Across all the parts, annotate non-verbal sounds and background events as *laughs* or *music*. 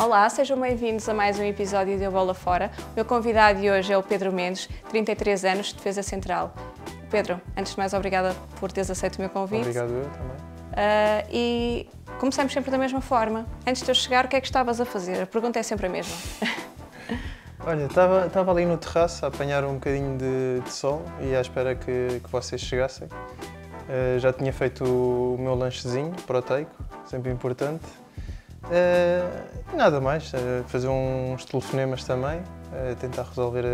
Olá, sejam bem-vindos a mais um episódio de A Bola Fora. O meu convidado de hoje é o Pedro Mendes, 33 anos, defesa central. Pedro, antes de mais, obrigada por teres aceito o meu convite. Obrigado eu também. Uh, e começamos sempre da mesma forma. Antes de eu chegar, o que é que estavas a fazer? A pergunta é sempre a mesma. *laughs* Olha, estava ali no terraço a apanhar um bocadinho de, de sol e à espera que, que vocês chegassem. Uh, já tinha feito o meu lanchezinho proteico, sempre importante. Uh, nada mais, uh, fazer uns telefonemas também, tentar resolver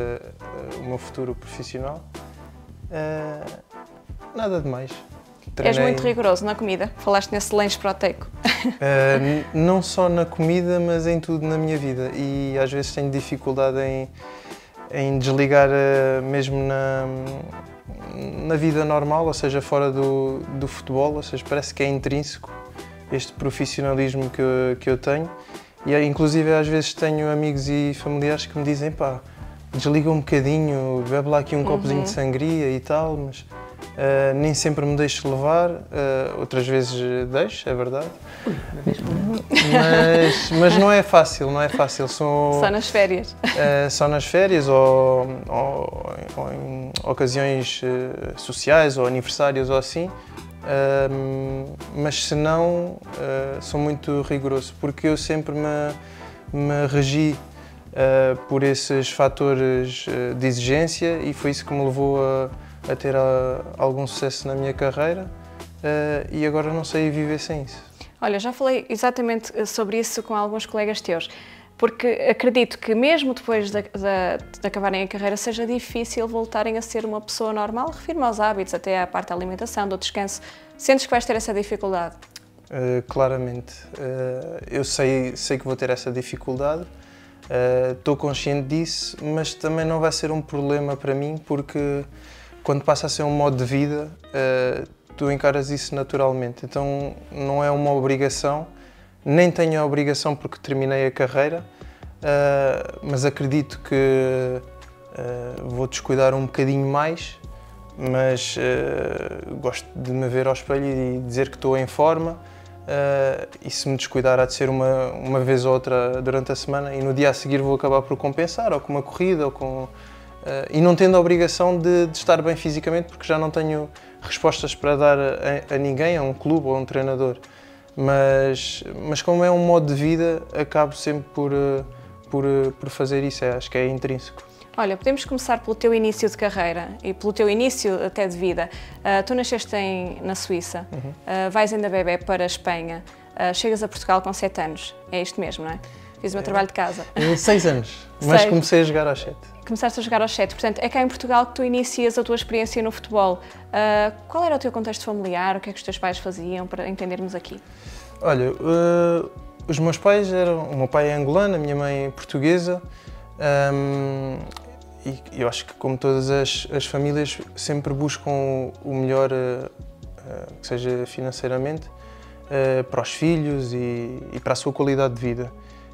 o meu futuro profissional. nada de mais. Treinei... És muito rigoroso na comida, falaste nesse lanche proteico. Uh, não só na comida, mas em tudo na minha vida. E às vezes tenho dificuldade em, em desligar uh, mesmo na, na vida normal, ou seja, fora do, do futebol. Ou seja, parece que é intrínseco este profissionalismo que, eu, que eu tenho. E inclusive às vezes tenho amigos e familiares que me dizem pá, desliga um bocadinho, bebe lá aqui um uhum. copozinho de sangria e tal, mas Uh, nem sempre me deixo levar, uh, outras vezes deixo, é verdade. Mas, mas não é fácil, não é fácil. Sou, só nas férias. Uh, só nas férias ou, ou, ou em ocasiões sociais ou aniversários ou assim. mas se não, sou muito rigoroso, porque eu sempre me, me regi por esses fatores de exigência e foi isso que me levou a a ter a, algum sucesso na minha carreira uh, e agora não sei viver sem isso. Olha, já falei exatamente eh, sobre isso com alguns colegas teus, porque acredito que mesmo depois de, de, de acabarem a carreira seja difícil voltarem a ser uma pessoa normal, refiro-me aos hábitos, até à parte da alimentação, do descanso. Sentes que vais ter essa dificuldade? Uh, claramente. Uh, eu sei, sei que vou ter essa dificuldade, estou consciente disso, mas também não vai ser um problema para mim porque quando passa a ser um modo de vida, uh, tu encaras isso naturalmente. Então não é uma obrigação, nem tenho a obrigação porque terminei a carreira, uh, mas acredito que uh, vou descuidar um bocadinho mais, mas gosto de me ver ao espelho e dizer que estou em forma. e se me descuidar, há de ser uma, uma vez ou outra durante a semana, e no dia a seguir vou acabar por compensar, ou com uma corrida, ou com e não tendo a obrigação de, de, estar bem fisicamente, porque já não tenho respostas para dar a, a, ninguém, a um clube ou a um treinador. Mas, mas como é um modo de vida, acabo sempre por, uh, por, uh, por fazer isso, é, acho que é intrínseco. Olha, podemos começar pelo teu início de carreira e pelo teu início até de vida. tu nasceste em, na Suíça, uhum. vais ainda bebê para a Espanha, chegas a Portugal com 7 anos, é isto mesmo, não é? Fiz o meu é. trabalho de casa. Seis anos, *laughs* mas comecei a jogar aos 7 começaste a jogar aos 7, portanto é cá em Portugal que tu inicias a tua experiência no futebol. Uh, qual era o teu contexto familiar? O que é que os teus pais faziam para entendermos aqui? Olha, uh, os meus pais eram. O meu pai é angolano, a minha mãe é portuguesa. Um, e eu acho que, como todas as, as famílias, sempre buscam o melhor, uh, que seja financeiramente, para os filhos e, e para a sua qualidade de vida.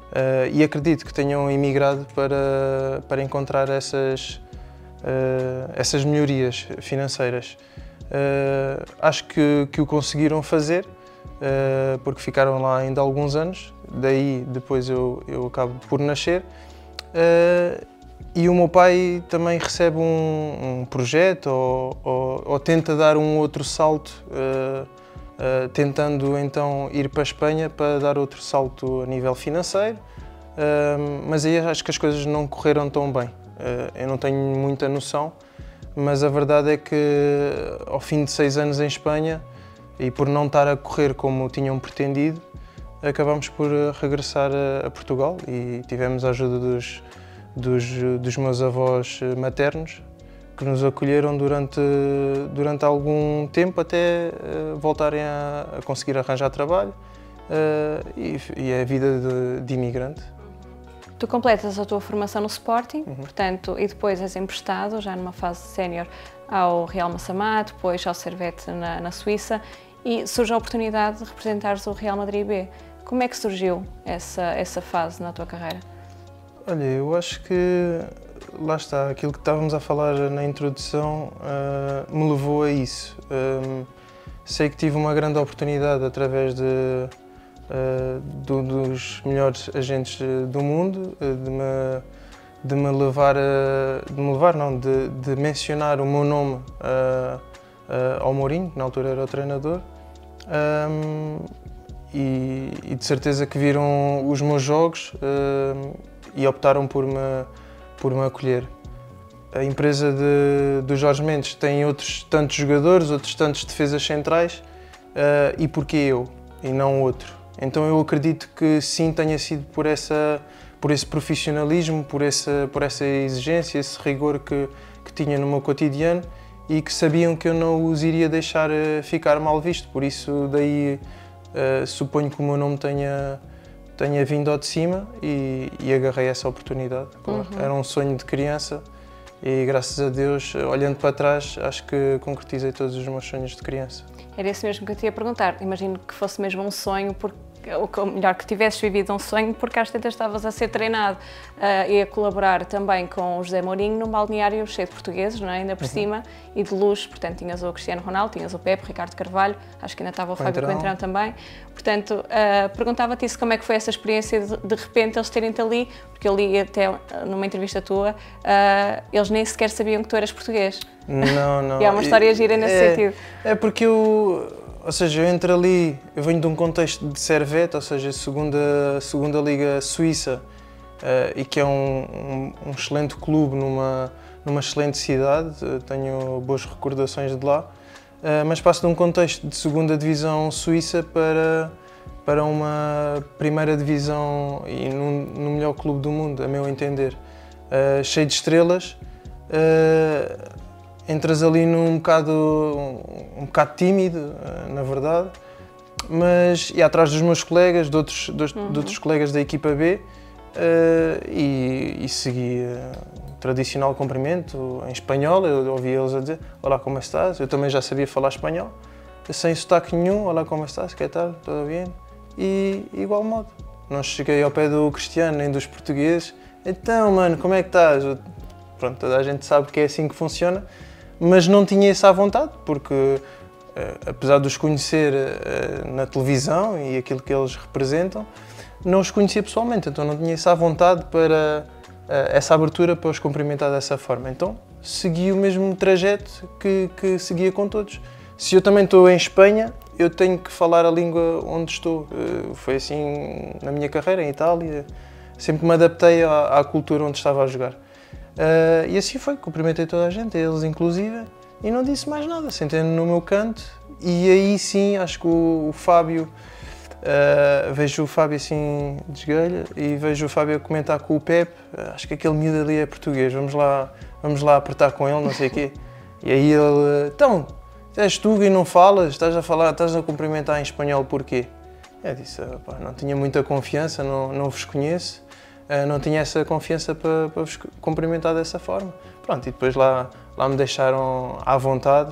Uh, e acredito que tenham emigrado para, para encontrar essas, uh, essas melhorias financeiras. Uh, acho que, que o conseguiram fazer, porque ficaram lá ainda alguns anos, daí depois eu, eu acabo por nascer. e o meu pai também recebe um, um projeto ou, ou, ou, tenta dar um outro salto Uh, tentando então ir para a Espanha para dar outro salto a nível financeiro, uh, mas aí acho que as coisas não correram tão bem. Uh, eu não tenho muita noção, mas a verdade é que ao fim de seis anos em Espanha e por não estar a correr como tinham pretendido, acabamos por regressar a, a Portugal e tivemos a ajuda dos, dos, dos meus avós maternos que nos acolheram durante, durante algum tempo até uh, voltarem a, a, conseguir arranjar trabalho uh, e, e, é a vida de, de, imigrante. Tu completas a tua formação no Sporting, uhum. portanto, e depois és emprestado, já numa fase sénior, ao Real Massamá, depois ao Servette na, na Suíça, e surge a oportunidade de representares o Real Madrid B. Como é que surgiu essa, essa fase na tua carreira? Olha, eu acho que lá está, aquilo que estávamos a falar na introdução uh, me levou a isso. Um, sei que tive uma grande oportunidade através de, uh, do, dos melhores agentes do mundo, de, me, de me levar, a, de me levar não, de, de mencionar o meu nome uh, ao Mourinho, que na altura era o treinador, um, e, e, de certeza que viram os meus jogos e optaram por me, por me acolher. A empresa de, do Jorge Mendes tem outros tantos jogadores, outros tantos defesas centrais, uh, e porquê eu e não outro? Então eu acredito que sim tenha sido por, essa, por esse profissionalismo, por essa, por essa exigência, esse rigor que, que tinha no meu cotidiano e que sabiam que eu não os iria deixar uh, ficar mal visto. Por isso, daí uh, suponho que o meu nome tenha, tenha vindo ao de cima e, e agarrei essa oportunidade. Claro. Uhum. Era um sonho de criança e graças a Deus, olhando para trás, acho que concretizei todos os meus sonhos de criança. Era isso mesmo que eu te ia perguntar. Imagino que fosse mesmo um sonho, porque o melhor que tivesses vivido um sonho, porque às tantas estavas a ser treinado uh, e a colaborar também com o José Mourinho num balneário cheio de portugueses, não é? ainda por uhum. cima, e de luxo. Portanto, tinhas o Cristiano Ronaldo, tinhas o Pepe, o Ricardo Carvalho, acho que ainda estava o Fábio Coentrão também. Portanto, uh, perguntava-te isso, como é que foi essa experiência de, de repente eles terem-te ali, porque eu li até numa entrevista tua, uh, eles nem sequer sabiam que tu eras português. Não, não. *laughs* e é uma história gira nesse é, sentido. É porque eu ou seja, eu entro ali, eu venho de um contexto de Servette, ou seja, segunda, segunda liga suíça, uh, e que é um, um, um, excelente clube numa, numa excelente cidade, uh, tenho boas recordações de lá, uh, mas passo de um contexto de segunda divisão suíça para, para uma primeira divisão e no, melhor clube do mundo, a meu entender. cheio de estrelas, entras ali num bocado, um, um bocado tímido, eh, na verdade, mas ia atrás dos meus colegas, de outros, de, uhum. de outros colegas da equipa B uh, e, e segui o tradicional cumprimento em espanhol. Eu ouvia eles a dizer: Olá, como estás? Eu também já sabia falar espanhol, sem sotaque nenhum: Olá, como estás? Que tal? Tudo bem? E igual modo. Não cheguei ao pé do Cristiano nem dos portugueses. Então, mano, como é que estás? Pronto, toda a gente sabe que é assim que funciona mas não tinha essa vontade, porque eh, apesar de os conhecer eh, na televisão e aquilo que eles representam, não os conhecia pessoalmente, então não tinha essa vontade para eh, essa abertura para os cumprimentar dessa forma. Então segui o mesmo trajeto que, que seguia com todos. Se eu também estou em Espanha, eu tenho que falar a língua onde estou. Foi assim na minha carreira, em Itália. Sempre me adaptei à, à cultura onde estava a jogar. Uh, e assim foi, cumprimentei toda a gente, eles inclusive, e não disse mais nada, sentei-me no meu canto e aí sim, acho que o, o Fábio, uh, vejo o Fábio assim de esgalha e vejo o Fábio a comentar com o Pepe, uh, acho que aquele miúdo ali é português, vamos lá, vamos lá apertar com ele, não sei o quê. E aí ele, então, és tu e não falas, estás a falar, estás a cumprimentar em espanhol porquê? Eu disse, não tinha muita confiança, não, não vos conheço. Eh, não tinha essa confiança para, para vos cumprimentar dessa forma. Pronto, e depois lá, lá me deixaram à vontade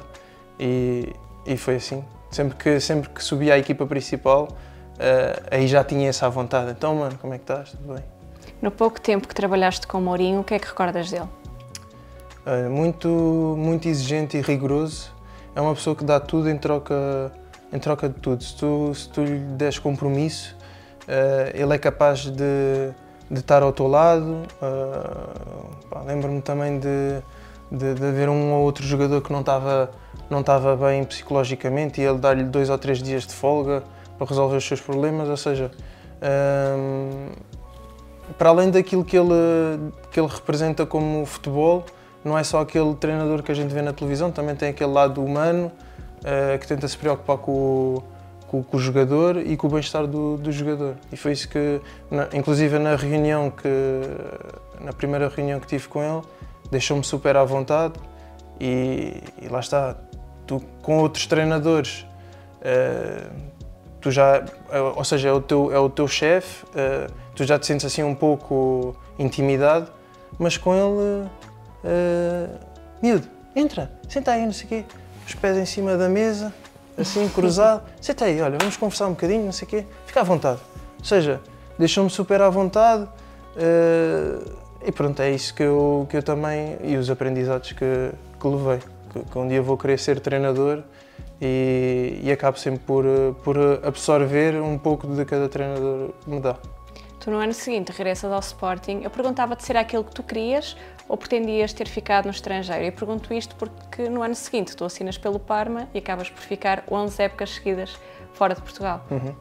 e, e foi assim. Sempre que, sempre que subi à equipa principal, uh, aí já tinha essa vontade. Então, mano, como é que estás? Tudo bem? No pouco tempo que trabalhaste com o Mourinho, o que é que recordas dele? Uh, muito, muito exigente e rigoroso. É uma pessoa que dá tudo em troca, em troca de tudo. Se tu, se tu lhe des compromisso, ele é capaz de de estar ao teu lado. Uh, Lembro-me também de, de, de haver um ou outro jogador que não estava não estava bem psicologicamente e ele dar-lhe dois ou três dias de folga para resolver os seus problemas, ou seja, para além daquilo que ele, que ele representa como futebol, não é só aquele treinador que a gente vê na televisão, também tem aquele lado humano uh, que tenta se preocupar com o com, com, o jogador e com o bem-estar do, do, jogador. E foi isso que, na, inclusive na reunião que, na primeira reunião que tive com ele, deixou-me super à vontade e, e, lá está, tu com outros treinadores, uh, tu já, ou seja, é o teu, é o teu chefe, uh, tu já te sentes assim um pouco intimidado, mas com ele, uh, miúdo, entra, senta aí, não sei o quê, os pés em cima da mesa, assim, cruzado. Senta aí, olha, vamos conversar um bocadinho, não sei o quê. Fica à vontade. Ou seja, deixou-me super à vontade. Uh, e pronto, é isso que eu, que eu também. e os aprendizados que, que levei. Que, que um dia vou querer ser treinador e, e acabo sempre por, por absorver um pouco de cada treinador me dá. Tu no ano seguinte regressas ao Sporting. Eu perguntava-te se era aquilo que tu querias ou pretendias ter ficado no estrangeiro. E pergunto isto porque no ano seguinte tu assinas pelo Parma e acabas por ficar 11 épocas seguidas fora de Portugal. Uhum.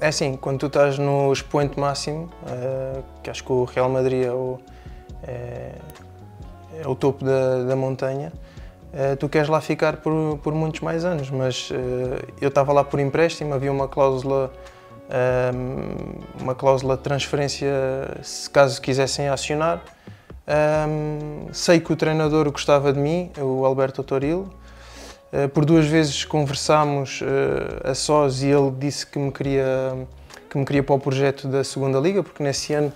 é assim, quando tu estás no expoente máximo, uh, que acho que o Real Madrid é o, é, é o topo da, da montanha, uh, tu queres lá ficar por, por muitos mais anos, mas uh, eu estava lá por empréstimo, havia uma cláusula uma cláusula de transferência se caso quisessem acionar. Sei que o treinador gostava de mim, o Alberto Toril, eh, por duas vezes conversámos uh, a sós e ele disse que me queria que me queria para o projeto da segunda liga, porque nesse ano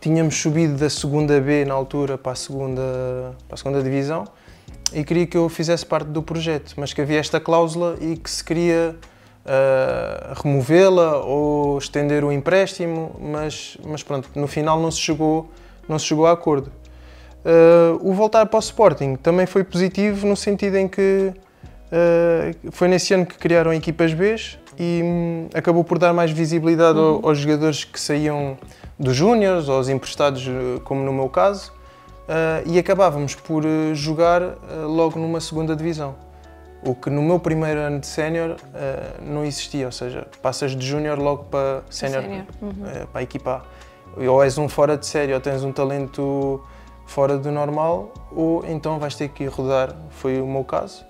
tínhamos subido da segunda B na altura para a segunda para a segunda divisão e queria que eu fizesse parte do projeto, mas que havia esta cláusula e que se queria uh, removê-la ou estender o empréstimo, mas mas pronto, no final não se chegou não se chegou a acordo. Uh, o voltar para o Sporting também foi positivo no sentido em que Uh, foi nesse ano que criaram equipas B e um, acabou por dar mais visibilidade uhum. aos jogadores que saíam dos Júniors, aos emprestados, eh, como no meu caso, uh, e acabávamos por jogar logo numa segunda divisão. O que no meu primeiro ano de sénior não existia, ou seja, passas de júnior logo para sénior, uhum. para a equipa A. Ou és um fora de série, ou tens um talento fora do normal, ou então vais ter que ir rodar, foi o meu caso.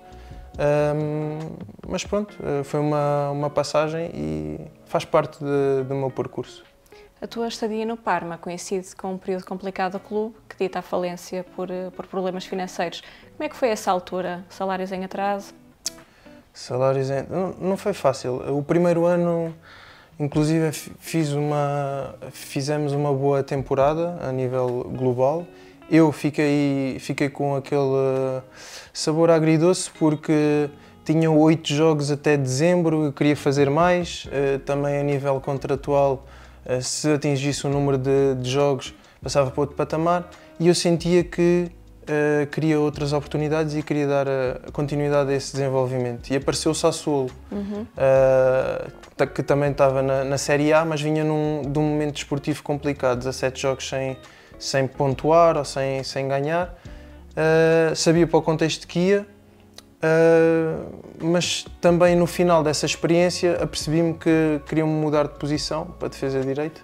Um, mas pronto, eh, foi uma, uma passagem e faz parte de, do meu percurso. A tua estadia no Parma coincide com um período complicado do clube, que dita a falência por, eh, por problemas financeiros. Como é que foi essa altura? Salários em atraso? Salários em... Não, não foi fácil. O primeiro ano, inclusive, fiz uma, fizemos uma boa temporada a nível global eu fiquei, fiquei com aquele sabor agridoce porque tinha oito jogos até dezembro, eu queria fazer mais, eh, também a nível contratual, eh, se atingisse o número de, de jogos, passava para outro patamar e eu sentia que uh, queria outras oportunidades e queria dar a continuidade a esse desenvolvimento. E apareceu o Sassuolo, uhum. uh, que também estava na, na, Série A, mas vinha num, de um momento desportivo complicado, 17 jogos sem, sem pontuar ou sem, sem ganhar. Uh, sabia para o contexto que ia, uh, mas também no final dessa experiência apercebi-me que queriam mudar de posição para a defesa de direito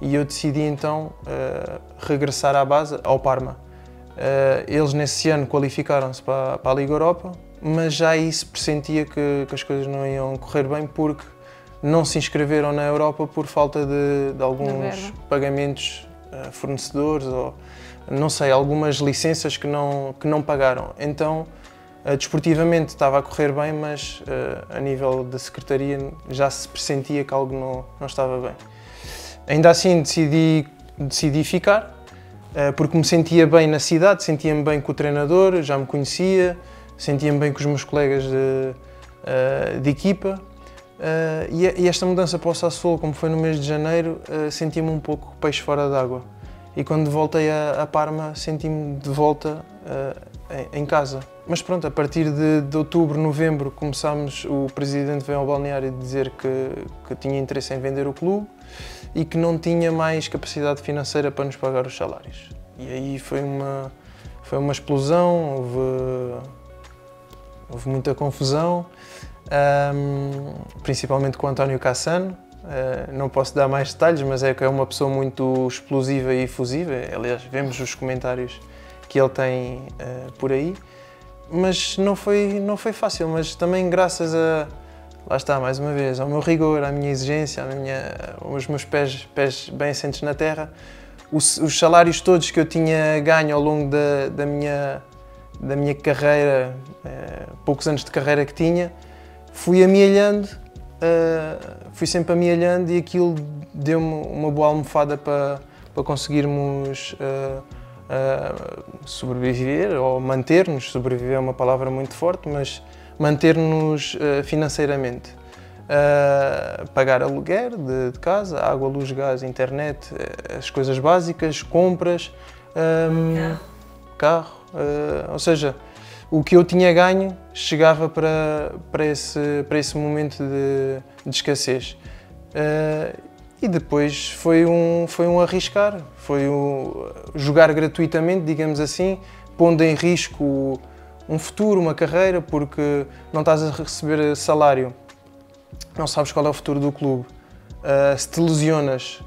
e eu decidi então uh, regressar à base, ao Parma. eles nesse ano qualificaram-se para, para, a Liga Europa, mas já aí se pressentia que, que, as coisas não iam correr bem porque não se inscreveram na Europa por falta de, de alguns pagamentos fornecedores ou não sei, algumas licenças que não, que não pagaram. Então, uh, desportivamente estava a correr bem, mas uh, a nível da secretaria já se pressentia que algo não, não estava bem. Ainda assim decidi, decidi ficar, uh, porque me sentia bem na cidade, sentia-me bem com o treinador, já me conhecia, sentia-me bem com os meus colegas de, de equipa Uh, e, e, esta mudança para o Sassuolo, como foi no mês de janeiro, uh, senti-me um pouco peixe fora d'água. E quando voltei a, a Parma, senti-me de volta uh, em, em, casa. Mas pronto, a partir de, de, outubro, novembro, começámos, o presidente veio ao balneário dizer que, que tinha interesse em vender o clube e que não tinha mais capacidade financeira para nos pagar os salários. E aí foi uma, foi uma explosão, houve, houve muita confusão um, principalmente com o António Cassano. Uh, não posso dar mais detalhes, mas é que é uma pessoa muito explosiva e efusiva. Aliás, vemos os comentários que ele tem uh, por aí. Mas não foi, não foi fácil, mas também graças a, lá está, mais uma vez, ao meu rigor, à minha exigência, à minha, aos meus pés, pés bem assentes na terra, os, os, salários todos que eu tinha ganho ao longo da, da, minha, da minha carreira, uh, poucos anos de carreira que tinha, fui amealhando, uh, fui sempre amealhando e aquilo deu-me uma boa almofada para, para conseguirmos uh, uh, sobreviver ou manter-nos. Sobreviver é uma palavra muito forte, mas manter-nos financeiramente. pagar aluguer de, de, casa, água, luz, gás, internet, as coisas básicas, compras, um, carro, carro ou seja, o que eu tinha ganho chegava para, para, esse, para esse momento de, de escassez. Uh, e depois foi um, foi um arriscar, foi um jogar gratuitamente, digamos assim, pondo em risco um futuro, uma carreira, porque não estás a receber salário, não sabes qual é o futuro do clube. Uh, se te lesionas,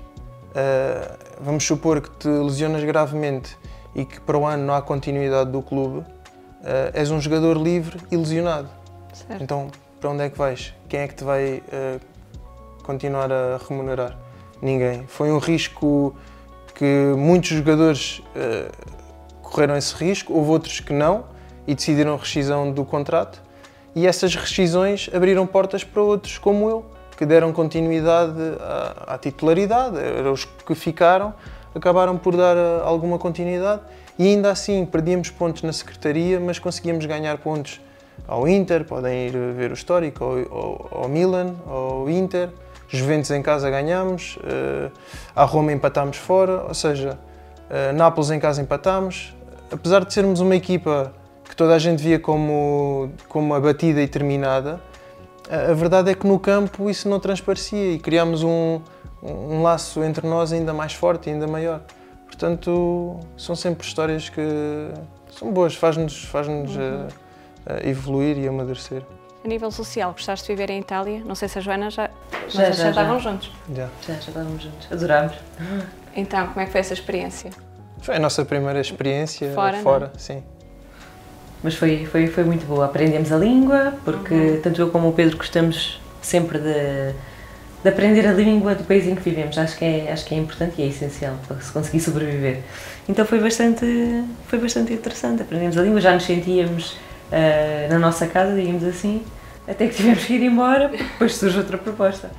uh, vamos supor que te lesionas gravemente e que para o ano não há continuidade do clube, uh, és um jogador livre e lesionado. Certo. Então, para onde é que vais? Quem é que te vai continuar a remunerar? Ninguém. Foi um risco que muitos jogadores uh, correram esse risco, houve outros que não e decidiram rescisão do contrato. E essas rescisões abriram portas para outros como eu, que deram continuidade à, à titularidade. Eram os que ficaram, acabaram por dar alguma continuidade e ainda assim perdíamos pontos na secretaria, mas conseguíamos ganhar pontos ao Inter, podem ir ver o histórico, ao, ao, ao Milan, ao Inter. Juventus em casa ganhamos, uh, a Roma empatámos fora, ou seja, uh, Nápoles em casa empatámos. Apesar de sermos uma equipa que toda a gente via como, como abatida e terminada, a, verdade é que no campo isso não transparecia e criámos um, um laço entre nós ainda mais forte ainda maior. Portanto, são sempre histórias que são boas, faz-nos faz, -nos, uhum. uh, evoluir e amadurecer. A nível social, gostaste de viver em Itália? Não sei se a Joana já. Já, já, já, estavam juntos. Já. Já, já estávamos juntos. Adorámos. Então, como é que foi essa experiência? Foi a nossa primeira experiência fora, fora sim. Mas foi, foi, foi muito boa. Aprendemos a língua, porque uhum. tanto eu como o Pedro gostamos sempre de, de aprender a língua do país em que vivemos. Acho que, é, acho que é importante e é essencial para se conseguir sobreviver. Então foi bastante, foi bastante interessante. Aprendemos a língua, já nos sentíamos uh, na nossa casa, digamos assim, até que tivemos que ir embora, porque depois surge outra proposta.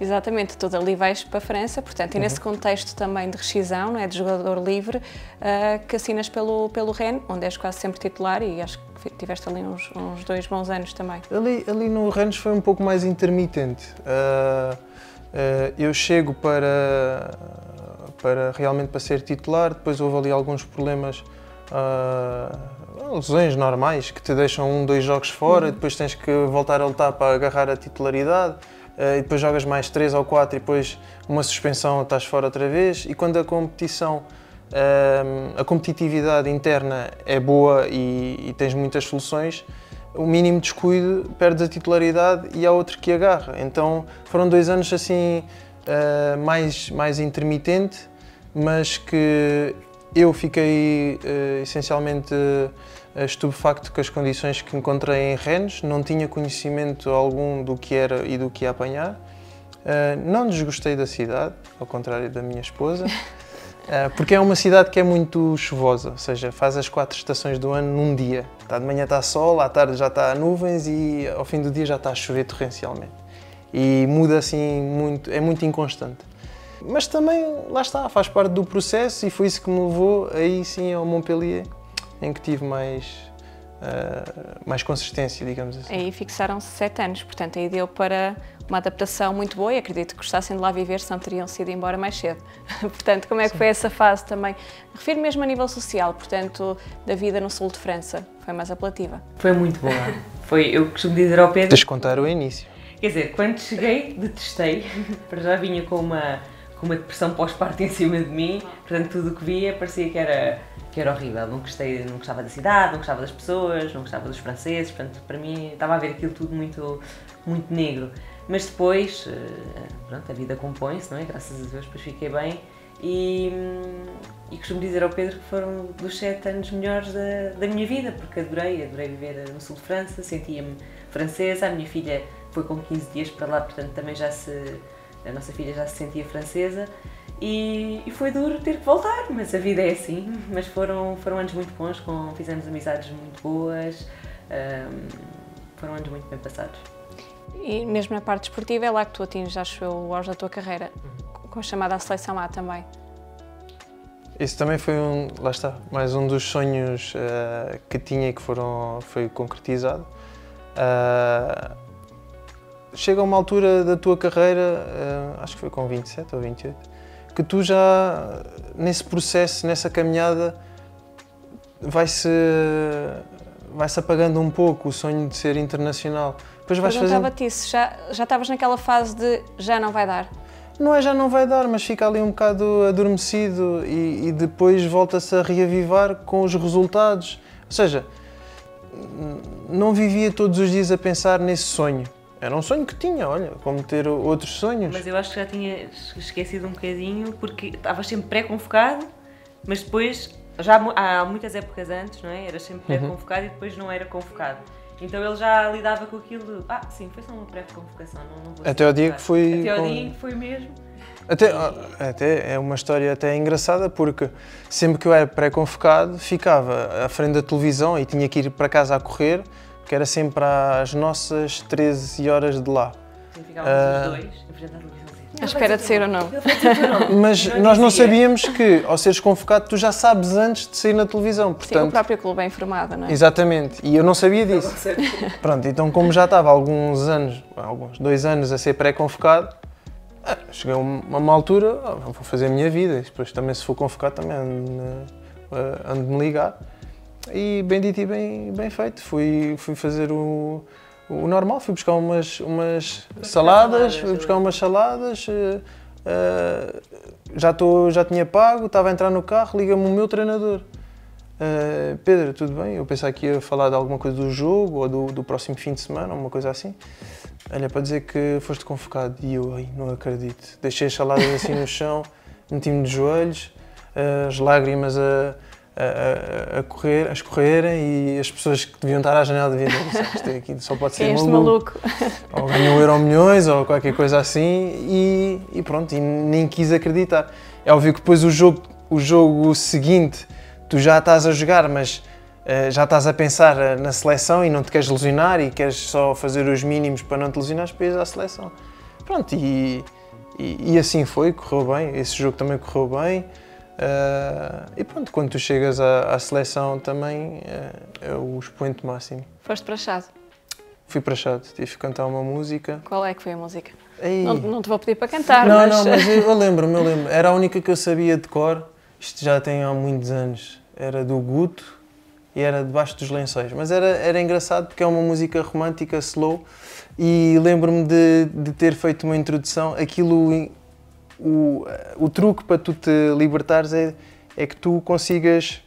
Exatamente, tu ali vais para a França, portanto, e uhum. nesse contexto também de rescisão, não é, de jogador livre, uh, que assinas pelo, pelo Rennes, onde és quase sempre titular e acho que tiveste ali uns, uns dois bons anos também. Ali, ali no Rennes foi um pouco mais intermitente. Uh, uh, eu chego para, para realmente para ser titular, depois houve ali alguns problemas lesões normais que te deixam um, dois jogos fora, uhum. depois tens que voltar a lutar para agarrar a titularidade, e depois jogas mais três ou quatro e depois uma suspensão estás fora outra vez. E quando a competição, uh, a competitividade interna é boa e, e, tens muitas soluções, o mínimo descuido perdes a titularidade e há outro que agarra. Então foram dois anos assim uh, mais, mais intermitente, mas que eu fiquei essencialmente estupefacto com as condições que encontrei em Rennes, não tinha conhecimento algum do que era e do que ia apanhar. Uh, não desgostei da cidade, ao contrário da minha esposa, uh, *laughs* porque é uma cidade que é muito chuvosa, ou seja, faz as quatro estações do ano num dia. Está de manhã está sol, à tarde já está nuvens e ao fim do dia já está a chover torrencialmente. E muda assim muito, é muito inconstante. Mas também, lá está, faz parte do processo e foi isso que me levou aí sim ao Montpellier, em que tive mais, uh, mais consistência, digamos assim. Aí fixaram-se sete anos, portanto aí deu para uma adaptação muito boa e acredito que gostassem de lá viver, senão teriam sido embora mais cedo. *laughs* portanto, como é que Sim. foi essa fase também? Refiro mesmo a nível social, portanto, da vida no sul de França, foi mais apelativa? Foi muito boa. *laughs* foi, eu costumo dizer ao Pedro... Deixa contar o início. Quer dizer, quando cheguei, detestei, *laughs* para já vinha com uma, com uma depressão pós-parto em cima de mim, portanto tudo o que via parecia que era que era horrível. Não, gostei, não gostava da cidade, não gostava das pessoas, não gostava dos franceses, portanto, para mim estava a ver aquilo tudo muito, muito negro. Mas depois, eh, pronto, a vida compõe-se, não é? Graças a Deus, depois fiquei bem. E, e costumo dizer ao Pedro que foram dos sete anos melhores da, da minha vida, porque adorei, adorei viver no sul de França, sentia-me francesa, a minha filha foi com 15 dias para lá, portanto também já se, a nossa filha já se sentia francesa e, e, foi duro ter que voltar, mas a vida é assim. Mas foram, foram anos muito bons, com, fizemos amizades muito boas, um, foram anos muito bem passados. E mesmo na parte esportiva é lá que tu atinges, acho eu, o auge da tua carreira, com a chamada seleção A também. Isso também foi um, lá está, mais um dos sonhos uh, que tinha e que foram, foi concretizado. Uh, chega a uma altura da tua carreira, uh, acho que foi com 27 ou 28, que tu já, nesse processo, nessa caminhada, vai-se vai-se apagando um pouco o sonho de ser internacional. Depois vais fazendo... Perguntava-te isso, já, já estavas naquela fase de já não vai dar? Não é já não vai dar, mas fica ali um bocado adormecido e, e depois volta-se a reavivar com os resultados. Ou seja, não vivia todos os dias a pensar nesse sonho. Era um sonho que tinha, olha, como ter outros sonhos. Mas eu acho que já tinha esquecido um bocadinho, porque estavas sempre pré-convocado, mas depois, já há muitas épocas antes, não é? Eras sempre uhum. pré-convocado uhum. e depois não era convocado. Então ele já lidava com aquilo. Ah, sim, foi só uma pré-convocação, não, não Até o dia que foi. Até o dia que foi mesmo. Até, até é uma história até engraçada porque sempre que eu era pré-convocado ficava à frente da televisão e tinha que ir para casa a correr, que era sempre às nossas 13 horas de lá. Sim, ficávamos uh, os dois em frente à televisão. À espera de ser ou não. Mas nós não sabíamos que, ao seres convocado, tu já sabes antes de sair na televisão. Portanto, Sim, o próprio clube é informado, não é? Exatamente. E eu não sabia disso. Pronto, então como já estava alguns anos, alguns dois anos a ser pré-convocado, ah, cheguei a uma altura, ah, vou fazer a minha vida. E depois também se for convocado também ando, de me ligar. E bem dito e bem, bem feito. Fui, fui fazer o o normal, fui buscar umas, umas saladas, fui buscar umas saladas, uh, já, tô, já tinha pago, estava a entrar no carro, liga-me o meu treinador. Uh, Pedro, tudo bem? Eu pensava que ia falar de alguma coisa do jogo ou do, do próximo fim de semana, uma coisa assim. Olha, para dizer que foste convocado. E eu, ai, não acredito. Deixei as saladas assim no chão, *laughs* meti-me de joelhos, as lágrimas a a, a, correr, a escorrerem e as pessoas que deviam estar à janela deviam dizer isto aqui só pode ser este maluco. maluco. Ou ganhou um euro milhões ou qualquer coisa assim e, e, pronto, e nem quis acreditar. É óbvio que depois o jogo, o jogo seguinte tu já estás a jogar, mas uh, já estás a pensar eh, na seleção e não te queres lesionar e queres só fazer os mínimos para não te lesionar para ir à seleção. Pronto, e, e, e assim foi, correu bem, esse jogo também correu bem. Uh, e pronto, quando tu chegas à, à seleção também uh, é o expoente máximo. Foste para Chado? Fui para Chado, tive que cantar uma música. Qual é que foi a música? Não, não, te vou pedir para cantar, não, mas... Não, mas *laughs* eu lembro-me, eu lembro. Era a única que eu sabia de cor, isto já tem há muitos anos. Era do Guto e era debaixo dos lençóis. Mas era, era engraçado porque é uma música romântica, slow, e lembro-me de, de ter feito uma introdução. Aquilo o, o truque para tu te libertares é, é que tu consigas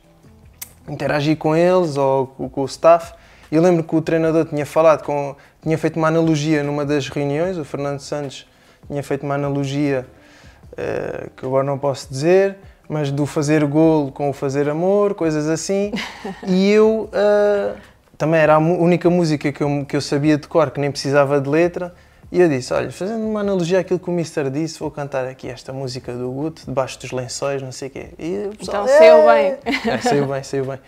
interagir com eles ou com, com o staff. Eu lembro que o treinador tinha falado, com, tinha feito uma analogia numa das reuniões, o Fernando Santos tinha feito uma analogia uh, que agora não posso dizer, mas do fazer golo com o fazer amor, coisas assim. *laughs* E eu uh, também era a única música que eu, que eu sabia de cor, que nem precisava de letra. E eu disse, olha, fazendo uma analogia àquilo que o Mister disse, vou cantar aqui esta música do Guto, debaixo dos lençóis, não sei o quê. E o pessoal, então saiu bem. É, saiu bem, saiu bem.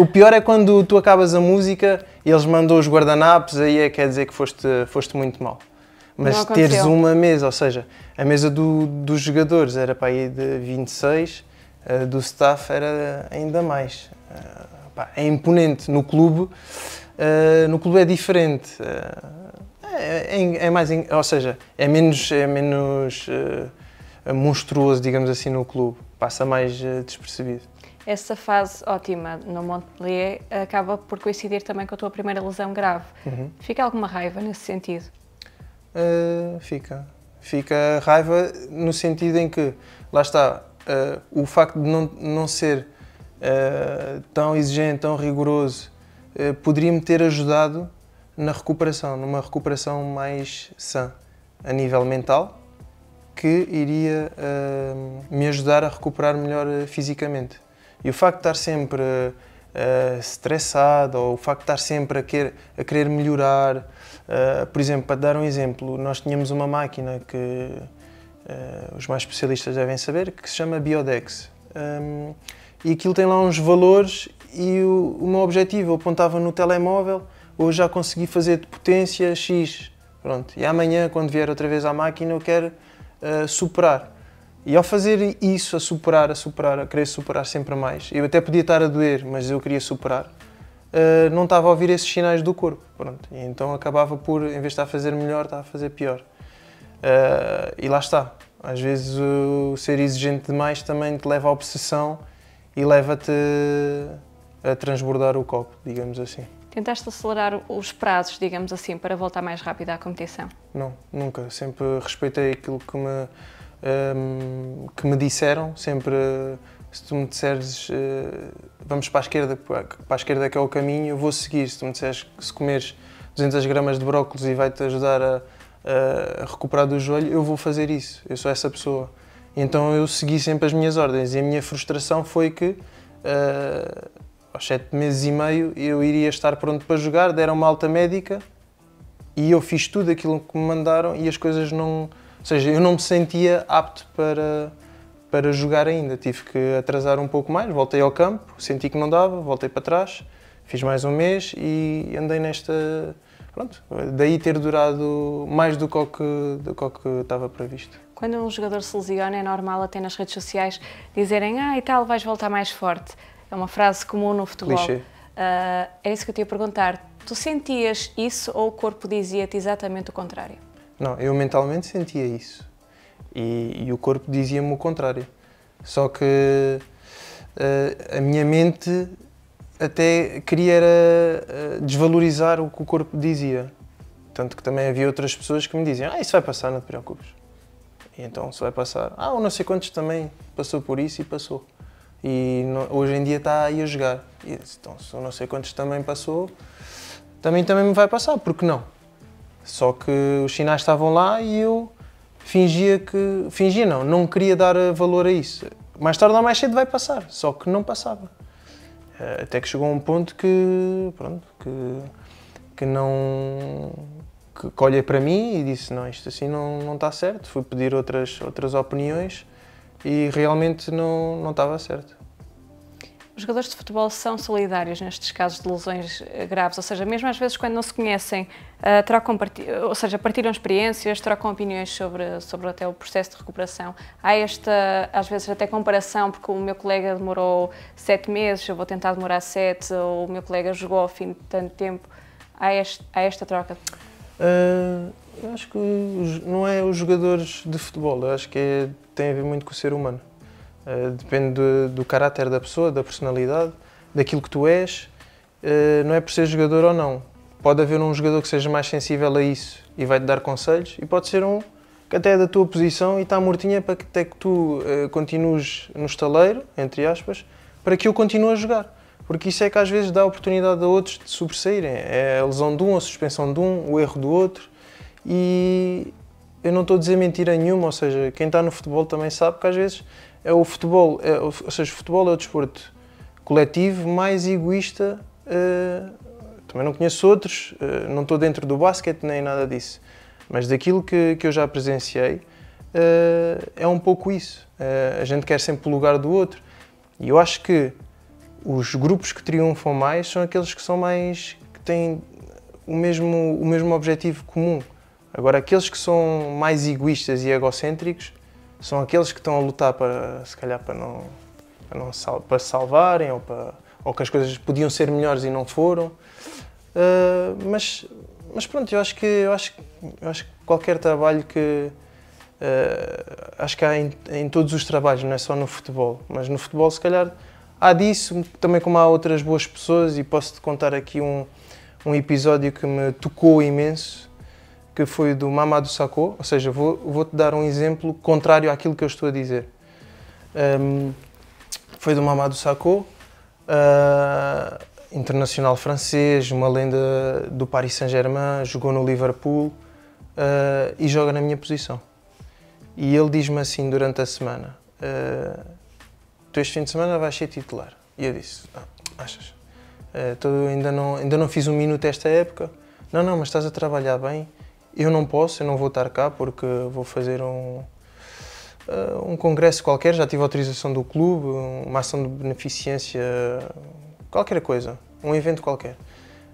O pior é quando tu acabas a música e eles mandam os guardanapos, aí é, quer dizer que foste, foste muito mal. Mas teres uma mesa, ou seja, a mesa do, dos jogadores era para aí de 26, a do staff era ainda mais. É imponente. No clube, no clube é diferente é, é, é mais, ou seja, é menos, é menos uh, monstruoso, digamos assim, no clube. Passa mais uh, despercebido. Essa fase ótima no Montpellier acaba por coincidir também com a tua primeira lesão grave. Uhum. Fica alguma raiva nesse sentido? Uh, fica. Fica raiva no sentido em que, lá está, o facto de não, não ser tão exigente, tão rigoroso, poderia-me ter ajudado na recuperação, numa recuperação mais sã a nível mental, que iria uh, me ajudar a recuperar melhor uh, fisicamente. E o facto de estar sempre uh, estressado ou o facto de estar sempre a, querer, a querer melhorar, por exemplo, para dar um exemplo, nós tínhamos uma máquina que os mais especialistas devem saber, que se chama Biodex. Um, e aquilo tem lá uns valores e o, o meu objetivo, eu apontava no telemóvel hoje já consegui fazer de potência X. Pronto. E amanhã, quando vier outra vez à máquina, eu quero uh, superar. E ao fazer isso, a superar, a superar, a querer superar sempre mais, eu até podia estar a doer, mas eu queria superar, uh, não estava a ouvir esses sinais do corpo. Pronto. E então acabava por, em vez de estar a fazer melhor, estava a fazer pior. Uh, e lá está. Às vezes o ser exigente demais também te leva à obsessão e leva-te a transbordar o copo, digamos assim. Tentaste acelerar os prazos, digamos assim, para voltar mais rápido à competição? Não, nunca. Sempre respeitei aquilo que me, um, que me disseram. Sempre, se tu me disseres uh, vamos para a esquerda, para a esquerda que é o caminho, eu vou seguir. Se tu me disseres que se comeres 200 gramas de brócolis e vai-te ajudar a, a, recuperar do joelho, eu vou fazer isso. Eu sou essa pessoa. Então eu segui sempre as minhas ordens e a minha frustração foi que uh, aos sete meses e meio eu iria estar pronto para jogar, deram uma alta médica e eu fiz tudo aquilo que me mandaram e as coisas não. Ou seja, eu não me sentia apto para, para jogar ainda. Tive que atrasar um pouco mais, voltei ao campo, senti que não dava, voltei para trás, fiz mais um mês e andei nesta. Pronto, daí ter durado mais do que do que estava previsto. Quando um jogador se lesiona, é normal até nas redes sociais dizerem ah e tal, vais voltar mais forte. É uma frase comum no futebol. Clichê. Uh, é isso que eu te ia perguntar. Tu sentias isso ou o corpo dizia-te exatamente o contrário? Não, eu mentalmente sentia isso. E, e o corpo dizia-me o contrário. Só que uh, a minha mente até queria era, uh, desvalorizar o que o corpo dizia. Tanto que também havia outras pessoas que me diziam: Ah, isso vai passar, não te preocupes. E então, se vai passar. Ah, o não sei quantos também passou por isso e passou e hoje em dia está aí a jogar. E, então, se não sei quantos também passou, também, também me vai passar, porque não? Só que os sinais estavam lá e eu fingia que. Fingia não, não queria dar valor a isso. Mais tarde ou mais cedo vai passar, só que não passava. Eh, até que chegou a um ponto que. Pronto, que, que não. que, olhei para mim e disse: não, isto assim não, não está certo. Fui pedir outras, outras opiniões e realmente não, não estava certo. Os jogadores de futebol são solidários nestes casos de lesões eh, graves, ou seja, mesmo às vezes quando não se conhecem, uh, trocam, ou seja, partilham experiências, trocam opiniões sobre, sobre até o processo de recuperação. Há esta, às vezes, até comparação, porque o meu colega demorou sete meses, eu vou tentar demorar sete, ou o meu colega jogou ao fim de tanto tempo. Há, este, há esta troca? Uh, eu acho que não é os jogadores de futebol, eu acho que é, tem a ver muito com o ser humano. Uh, depende do, do, caráter da pessoa, da personalidade, daquilo que tu és. Uh, não é por ser jogador ou não. Pode haver um jogador que seja mais sensível a isso e vai-te dar conselhos, e pode ser um que até é da tua posição e está mortinha para que até que tu uh, continues no estaleiro, entre aspas, para que eu continue a jogar. Porque isso é que às vezes dá oportunidade a outros de sobressaírem. É a lesão de um, a suspensão de um, o erro do outro. E eu não estou a dizer mentira nenhuma, ou seja, quem está no futebol também sabe que às vezes é o futebol, é, ou seja, o futebol é o desporto coletivo mais egoísta. Uh, também não conheço outros, uh, não estou dentro do basquete nem nada disso, mas daquilo que, que eu já presenciei uh, é um pouco isso. a gente quer sempre o lugar do outro. E eu acho que os grupos que triunfam mais são aqueles que são mais que têm o mesmo, o mesmo objetivo comum. Agora, aqueles que são mais egoístas e egocêntricos são aqueles que estão a lutar para, se calhar, para não, para, não sal, para salvarem ou, para, ou que as coisas podiam ser melhores e não foram. Uh, mas, mas pronto, eu acho que, eu acho, eu acho que qualquer trabalho que. Uh, acho que há em, em todos os trabalhos, não é só no futebol, mas no futebol, se calhar, há disso, também como há outras boas pessoas, e posso-te contar aqui um, um episódio que me tocou imenso que foi do Mamadou Sakho, ou seja, vou, vou-te dar um exemplo contrário àquilo que eu estou a dizer. Um, foi do Mamadou Sakho, uh, internacional francês, uma lenda do Paris Saint-Germain, jogou no Liverpool uh, e joga na minha posição. E ele diz-me assim durante a semana: uh, Tu este fim de semana vais ser titular. E eu disse: ah, Achas? Uh, ainda, não, ainda não fiz um minuto esta época. Não, não, mas estás a trabalhar bem eu não posso, eu não vou estar cá porque vou fazer um, uh, um congresso qualquer, já tive autorização do clube, uma ação de beneficência, qualquer coisa, um evento qualquer.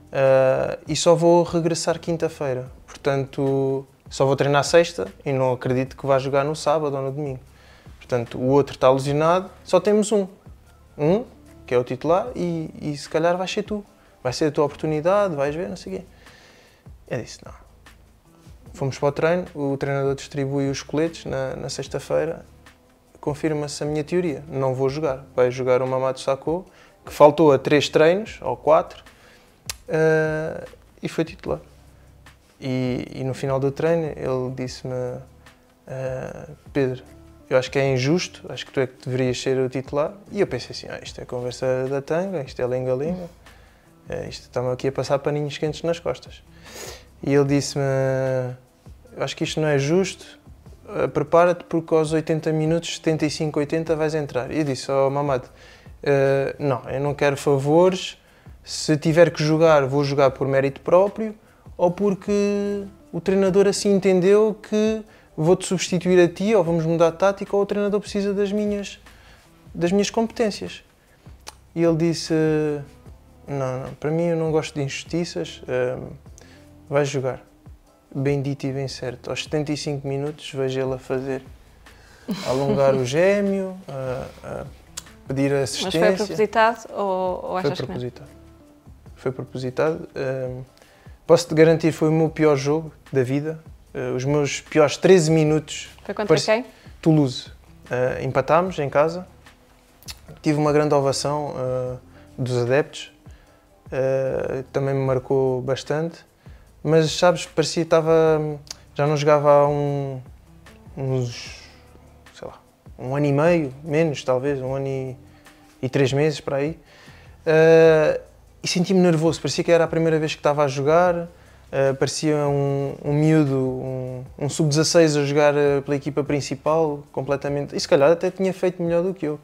Uh, e só vou regressar quinta-feira, portanto só vou treinar sexta e não acredito que vá jogar no sábado ou no domingo. Portanto, o outro está lesionado, só temos um. Um, que é o titular, e, e se calhar vai ser tu. Vai ser a tua oportunidade, vais ver, não sei o quê. Eu disse, não, Fomos para o treino, o treinador distribui os coletes na, na sexta-feira, confirma-se a minha teoria, não vou jogar. Vai jogar o Mamadou Sakho que faltou a três treinos, ou quatro, uh, e foi titular. E, e, no final do treino ele disse-me: uh, Pedro, eu acho que é injusto, acho que tu é que deverias ser o titular. E eu pensei assim: ah, isto é conversa da tanga, isto é linga-linga, uh, isto está-me aqui a passar paninhos quentes nas costas. E ele disse-me: Acho que isto não é justo, uh, prepara-te porque aos 80 minutos, 75, 80 vais entrar. E eu disse: Oh, Mamad, não, eu não quero favores, se tiver que jogar, vou jogar por mérito próprio ou porque o treinador assim entendeu que vou-te substituir a ti ou vamos mudar de tática ou o treinador precisa das minhas, das minhas competências. E ele disse, não, não, para mim eu não gosto de injustiças, um, vais jogar. Bem dito e bem certo. Aos 75 minutos vejo ele a fazer, a alongar o gêmeo, a, a pedir assistência. Mas foi propositado ou, ou achas foi propositado. Foi propositado. Um, Posso-te garantir, foi o meu pior jogo da vida. Uh, os meus piores 13 minutos. Foi contra quem? Toulouse. Uh, empatámos em casa. Tive uma grande ovação uh, dos adeptos. também me marcou bastante. Mas, sabes, parecia que estava. Já não jogava há um, uns. sei lá. um ano e meio, menos talvez, um ano e, e três meses para aí e senti-me nervoso, parecia que era a primeira vez que estava a jogar, uh, parecia um, um miúdo, um, um sub-16 a jogar uh, pela equipa principal, completamente, e se calhar até tinha feito melhor do que eu,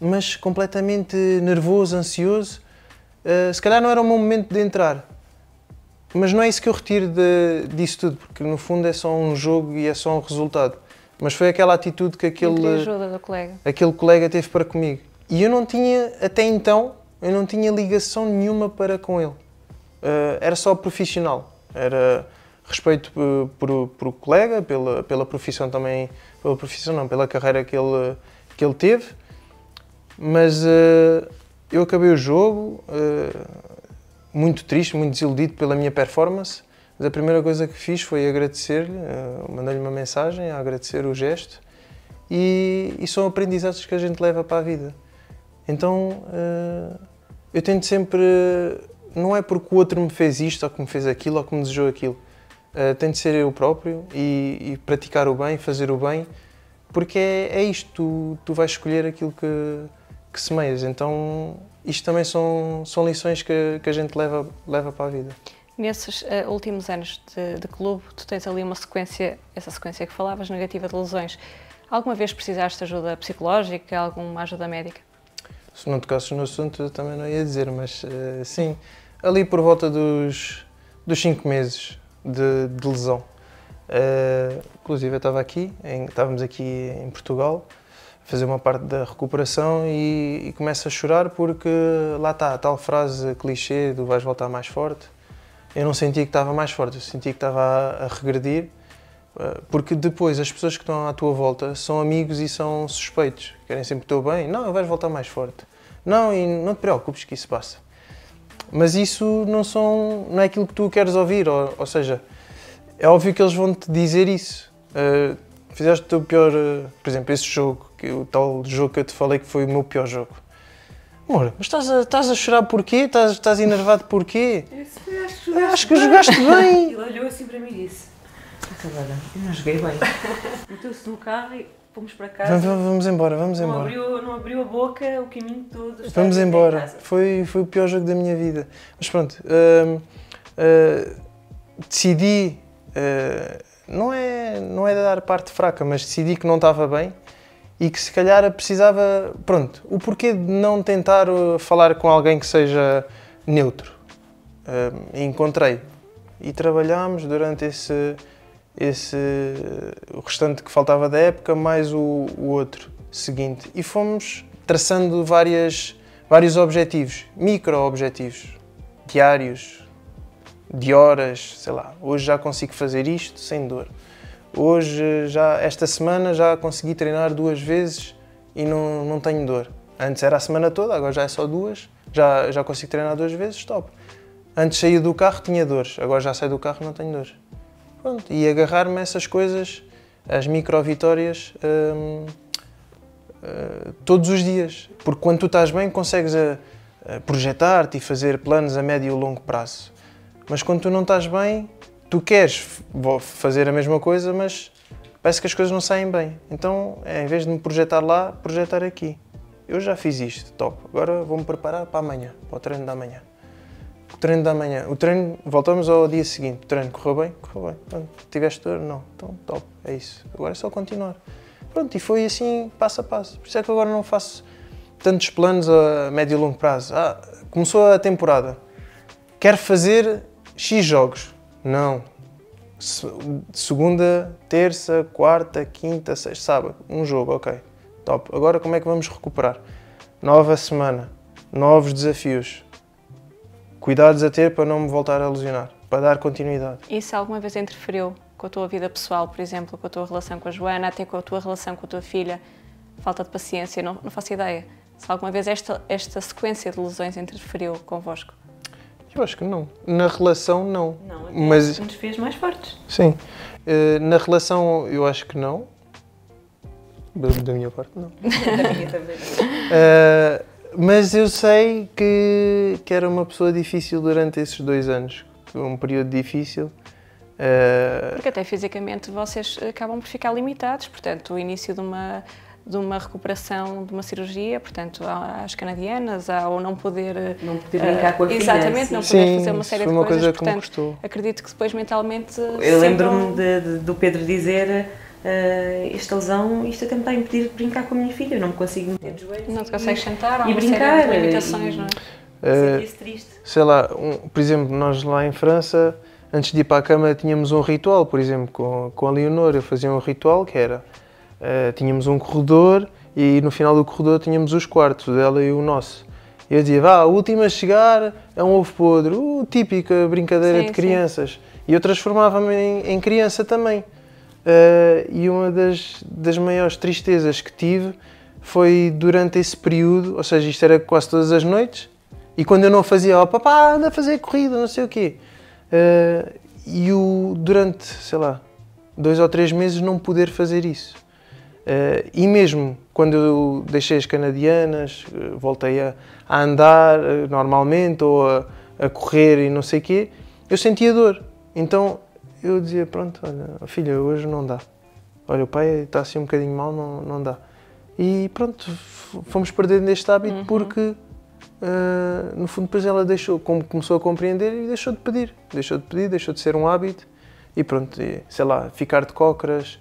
mas completamente nervoso, ansioso, uh, se calhar não era o meu momento de entrar, mas não é isso que eu retiro de, disso tudo, porque no fundo é só um jogo e é só um resultado. Mas foi aquela atitude que aquele, colega. aquele colega teve para comigo. E eu não tinha, até então, eu não tinha ligação nenhuma para com ele. Uh, era só profissional. Era respeito por, por, por, o colega, pela, pela profissão também, pela profissão não, pela carreira que ele, que ele teve. Mas uh, eu acabei o jogo uh, muito triste, muito desiludido pela minha performance. Mas a primeira coisa que fiz foi agradecer-lhe, mandei-lhe uma mensagem a agradecer o gesto. E, e são aprendizados que a gente leva para a vida. Então, eu tento sempre. Não é porque o outro me fez isto, ou que me fez aquilo, ou que me desejou aquilo. Uh, tento ser eu próprio e, e, praticar o bem, fazer o bem, porque é, é isto, tu, tu vais escolher aquilo que, que semeias. Então, isto também são, são lições que, que a gente leva, leva para a vida. Nesses uh, últimos anos de, de, clube, tu tens ali uma sequência, essa sequência que falavas, negativa de lesões. Alguma vez precisaste de ajuda psicológica, alguma ajuda médica? se não tocasses no assunto eu também não ia dizer, mas uh, sim, ali por volta dos, dos cinco meses de, de lesão. Uh, inclusive eu estava aqui, em, estávamos aqui em Portugal, fazer uma parte da recuperação e, e começo a chorar porque lá está a tal frase clichê do vais voltar mais forte. Eu não sentia que estava mais forte, eu sentia que estava a, a regredir eh, porque depois as pessoas que estão à tua volta são amigos e são suspeitos, querem sempre o teu bem. Não, vais voltar mais forte. Não, e não te preocupes que isso passa. Mas isso não, são, não é aquilo que tu queres ouvir, ou, ou seja, é óbvio que eles vão te dizer isso. Uh, fizeste o teu pior, uh, por exemplo, esse jogo, que, o tal jogo que eu te falei que foi o meu pior jogo. Amor, mas estás a, estás a chorar porquê? Estás, estás enervado porquê? Eu acho, que acho que jogaste bem. Ele olhou assim para mim e disse: Acabada, eu não joguei bem. *laughs* Meteu-se no carro e fomos para casa. Vamos, vamos embora, vamos não embora. Abriu, não abriu a boca o caminho todo. Vamos embora. Foi, foi o pior jogo da minha vida. Mas pronto, uh, uh, decidi, uh, não, é, não é dar parte fraca, mas decidi que não estava bem e que se calhar precisava, pronto, o porquê de não tentar falar com alguém que seja neutro. encontrei e trabalhámos durante esse esse, o restante que faltava da época, mais o, o outro seguinte. E fomos traçando várias, vários objetivos, micro-objetivos, diários, de horas, sei lá. Hoje já consigo fazer isto sem dor. Hoje, já, esta semana, já consegui treinar duas vezes e não, não tenho dor. Antes era a semana toda, agora já é só duas. Já, já consigo treinar duas vezes, top. Antes saí do carro, tinha dores. Agora já saio do carro, não tenho dores. Pronto, e agarrar-me a essas coisas, as micro-vitórias, hum, uh, todos os dias. Porque quando tu estás bem, consegues a, uh, projetar-te e fazer planos a médio e longo prazo. Mas quando tu não estás bem, tu queres fazer a mesma coisa, mas parece que as coisas não saem bem. Então, é, em vez de me projetar lá, projetar aqui. Eu já fiz isto, top. Agora vou-me preparar para amanhã, para o treino da manhã. O treino da manhã. O treino, voltamos ao dia seguinte. O treino correu bem? Correu bem. Pronto. Tiveste dor? Não. Então, top. É isso. Agora é só continuar. Pronto, e foi assim, passo a passo. Por isso é que agora não faço tantos planos a médio e longo prazo. Ah, começou a temporada. Quero fazer X jogos. Não. Segunda, terça, quarta, quinta, sexta, sábado. Um jogo, ok. Top. Agora como é que vamos recuperar? Nova semana. Novos desafios. Cuidados a ter para não me voltar a lesionar. Para dar continuidade. Isso alguma vez interferiu com a tua vida pessoal, por exemplo, com a tua relação com a Joana, até com a tua relação com a tua filha? Falta de paciência, não, não faço ideia. Se alguma vez esta, esta sequência de lesões interferiu convosco? Eu acho que não. Na relação, não. Não, é mas nos fez mais fortes. Sim. Uh, na relação, eu acho que não. Da minha parte, não. *laughs* da minha também. Uh, mas eu sei que, que era uma pessoa difícil durante esses dois anos. Um período difícil. Uh... Porque até fisicamente vocês acabam por ficar limitados. Portanto, o início de uma de uma recuperação de uma cirurgia, portanto, às canadianas, ao não poder... Eh, não poder brincar uh, com a filha. Exatamente, não poder fazer uma série de uma coisas, coisa portanto, acredito que depois mentalmente... Eu lembro-me de, de, do Pedro dizer... Uh, esta lesão, isto até me está a impedir de brincar com a minha filha, eu não me consigo meter de joelhos. Não te consegues sentar, e brincar. Série limitações, e, não é? Uh, triste. Sei lá, um, por exemplo, nós lá em França, antes de ir para a cama, tínhamos um ritual, por exemplo, com, com a Leonor, eu fazia um ritual que era, uh, tínhamos um corredor e no final do corredor tínhamos os quartos, dela e o nosso. E eu dizia, vá, a última a chegar é um ovo podre, uh, típica brincadeira sim, de crianças. Sim. E eu transformava-me em, em, criança também. Uh, e uma das, das maiores tristezas que tive foi durante esse período, ou seja, isto era quase todas as noites, e quando eu não fazia, ó, oh, papá, anda a fazer corrida, não sei o quê. Uh, e o, durante, sei lá, dois ou três meses não poder fazer isso. Uh, e mesmo quando eu deixei as canadianas, uh, voltei a, a andar uh, normalmente ou a, a, correr e não sei o quê, eu sentia dor. Então eu dizia: Pronto, olha, filha, hoje não dá. Olha, o pai está assim um bocadinho mal, não, não dá. E pronto, fomos perdendo este hábito uhum. porque, no fundo, depois ela deixou, como começou a compreender e deixou de pedir. Deixou de pedir, deixou de ser um hábito e pronto, e, sei lá, ficar de cócoras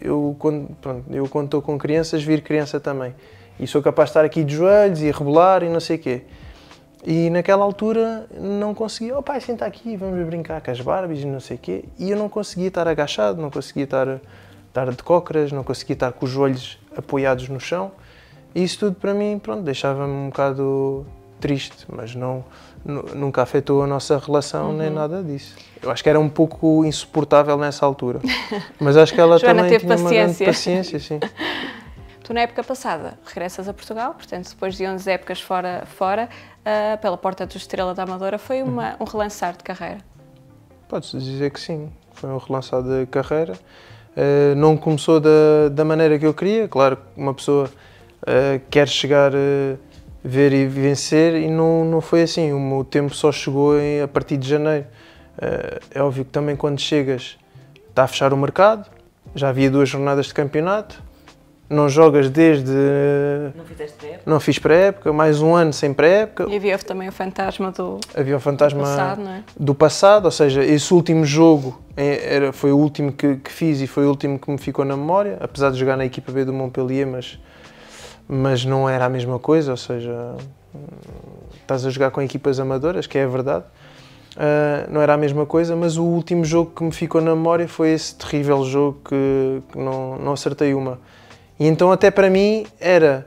eu, quando, pronto, eu, quando estou com crianças, vir criança também. E sou capaz de estar aqui de joelhos e rebolar e não sei o quê. E naquela altura não conseguia, oh pai, senta aqui, vamos brincar com as Barbies e não sei o quê. E eu não conseguia estar agachado, não conseguia estar, estar de cócoras, não conseguia estar com os joelhos apoiados no chão. E isso tudo para mim, pronto, deixava-me um bocado triste, mas não, nunca afetou a nossa relação uhum. nem nada disso. Eu acho que era um pouco insuportável nessa altura. *laughs* Mas acho que ela também tinha paciência. uma paciência, sim. *laughs* Tu, na época passada, regressas a Portugal, portanto, depois de 11 épocas fora, fora uh, pela porta do Estrela da Amadora, foi uma, uhum. um relançar de carreira? Pode-se dizer que sim. Foi um relançar de carreira. Uh, não começou da, da maneira que eu queria. Claro, uma pessoa uh, quer chegar ver e vencer e não, não foi assim. O meu tempo só chegou em, a partir de janeiro. Eh, é óbvio que também quando chegas está a fechar o mercado, já havia duas jornadas de campeonato, não jogas desde. Não fizeste pré-época? Não fiz pré-época, mais um ano sem pré-época. E havia também o fantasma do. Havia o fantasma do passado, é? do passado, ou seja, esse último jogo é, era, foi o último que, que, fiz e foi o último que me ficou na memória, apesar de jogar na equipa B do Montpellier, mas mas não era a mesma coisa, ou seja, estás a jogar com equipas amadoras, que é a verdade, uh, não era a mesma coisa, mas o último jogo que me ficou na memória foi esse terrível jogo que, que não, não acertei uma. E então até para mim era,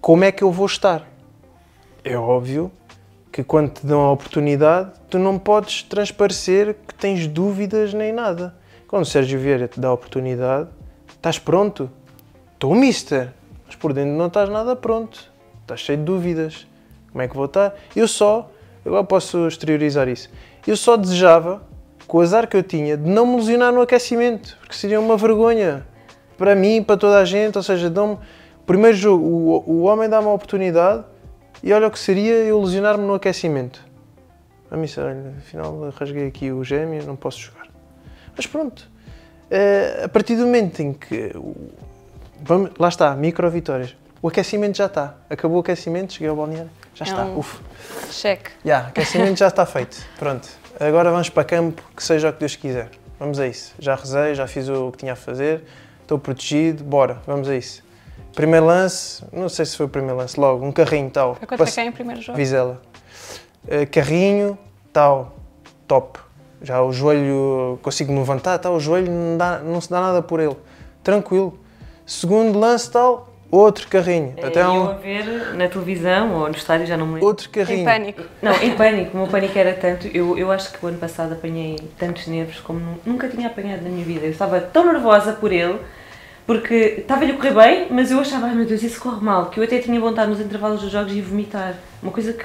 como é que eu vou estar? É óbvio que quando te dão a oportunidade, tu não podes transparecer que tens dúvidas nem nada. Quando o Sérgio Vieira te dá a oportunidade, estás pronto. Estou mister mas por dentro não estás nada pronto, estás cheio de dúvidas. Como é que vou estar? Eu só, agora posso exteriorizar isso, eu só desejava, com o azar que eu tinha, de não me lesionar no aquecimento, porque seria uma vergonha para mim, para toda a gente. Ou seja, dão primeiro jogo, o, o homem dá-me a oportunidade E olha o que seria eu lesionar-me no aquecimento. A mim, olha, afinal rasguei aqui o gêmeo, não posso jogar. Mas pronto, uh, a partir do momento em que. Vamos, lá está, micro vitórias. O aquecimento já está. Acabou o aquecimento, cheguei ao balneário, já É está. um- Uf. Cheque. Já, aquecimento já está feito. Pronto. Agora vamos para campo, que seja o que Deus quiser. Vamos a isso. Já rezei, já fiz o que tinha a fazer, estou protegido, bora, vamos a isso. Primeiro lance, não sei se foi o primeiro lance, logo, um carrinho tal. Foi contra Passe- quem o primeiro jogo? Vizela. Uh, carrinho, tal, top. Já o joelho, consigo me levantar, tal, o joelho não, dá- não se dá nada por ele. Tranquilo. Segundo lance, tal, outro carrinho. Até eu a um, ver na televisão ou no estádio, já não me lembro. outro carrinho. Em pânico. Não, em pânico, o meu pânico era tanto. Eu, eu acho que o ano passado apanhei tantos nervos como nu- nunca tinha apanhado na minha vida. Eu estava tão nervosa por ele, porque estava-lhe a correr bem, mas eu achava, ai meu Deus, isso corre mal, que eu até tinha vontade nos intervalos dos jogos de vomitar. Uma coisa que.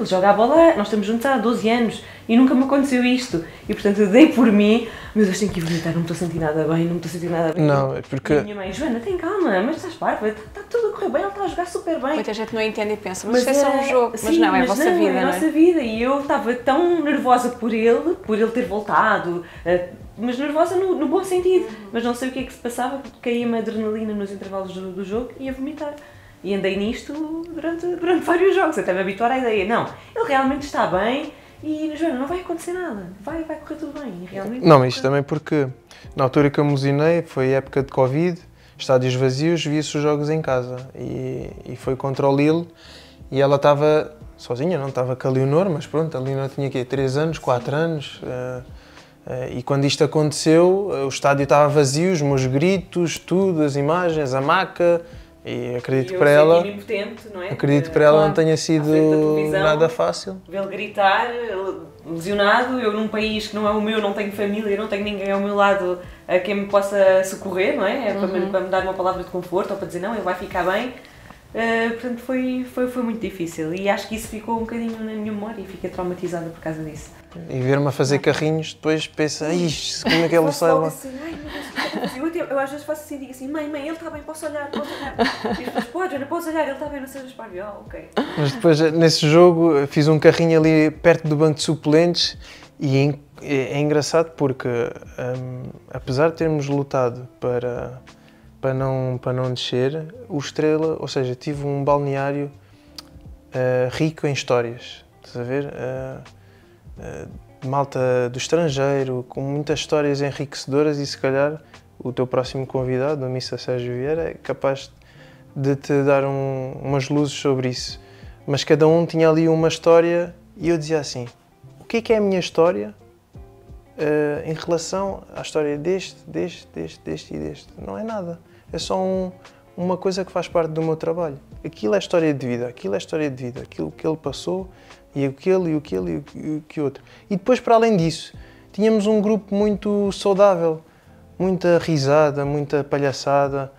Ele joga a bola, nós estamos juntos há 12 anos e nunca me aconteceu isto. E portanto eu dei por mim, meu Deus, tenho que ir vomitar, não me estou a sentir nada bem, não me estou a sentir nada bem. Não, é E a porque. minha mãe, Joana, tem calma, mas estás parva, está, está tudo a correr bem, ele está a jogar super bem. Muita gente não entende e pensa, mas, isso é só um era- jogo. Mas sim, não, é a mas vossa não, vida, é a não nossa é? vida. E eu estava tão nervosa por ele, por ele ter voltado, eh, mas nervosa no, no bom sentido. Mas não sei o que é que se passava, porque caía-me adrenalina nos intervalos do, do jogo e ia vomitar. E andei nisto durante, durante vários jogos, até me habituar à ideia. Não, ele realmente está bem e, Joana, não vai acontecer nada. Vai, vai correr tudo bem. Realmente Não, mas isto também porque na altura que eu me lesionei foi época de Covid, estádios vazios, via-se os jogos em casa. E, e foi contra o Lille e ela estava sozinha, não estava com a Leonor, mas pronto, a Leonor tinha quê? 3 anos, 4 anos. eh, eh, e quando isto aconteceu, eh, o estádio estava vazio, os meus gritos, tudo, as imagens, a maca. E acredito E para ela, senti-me impotente, não é? acredito que para ela não claro, tenha à sido televisão. nada fácil. Vê-lo gritar, lesionado, eu num país que não é o meu, não tenho família, não tenho ninguém ao meu lado a quem me possa socorrer, não é? É para, me, para me dar uma palavra de conforto ou para dizer não, ele vai ficar bem. Uh, portanto, foi, foi, foi muito difícil e acho que isso ficou um bocadinho na minha memória e fiquei traumatizada por causa disso. E ver-me a fazer carrinhos, depois pensa, "Ai, como é que Faço sai logo lá? assim, ai, meu Deus, é eu faço?" eu, até- eu às vezes faço assim, digo assim, mãe, mãe, ele está bem, posso olhar, posso olhar. E pessoas, pode, Ana, podes olhar, ele está bem, não sejas parvo. Eu, "Ah, ok. Mas depois, nesse jogo, fiz um carrinho ali perto do banco de suplentes e é, é- é engraçado porque, hum, apesar de termos lutado para, para, não, para não descer, o Estrela, ou seja, tive um balneário ah, rico em histórias. Estás a ver? Ah, ah, malta do estrangeiro, com muitas histórias enriquecedoras e se calhar o teu próximo convidado, o Missa Sérgio Vieira, é capaz de te dar um- umas luzes sobre isso. Mas cada um tinha ali uma história e eu dizia assim: o que é que é a minha história em relação à história deste, deste, deste, deste e deste? Não é nada. É só um- uma coisa que faz parte do meu trabalho. Aquilo é história de vida, aquilo é história de vida, aquilo que ele passou e aquele e aquele e o que- outro. E depois, para além disso, tínhamos um grupo muito saudável, muita risada, muita palhaçada.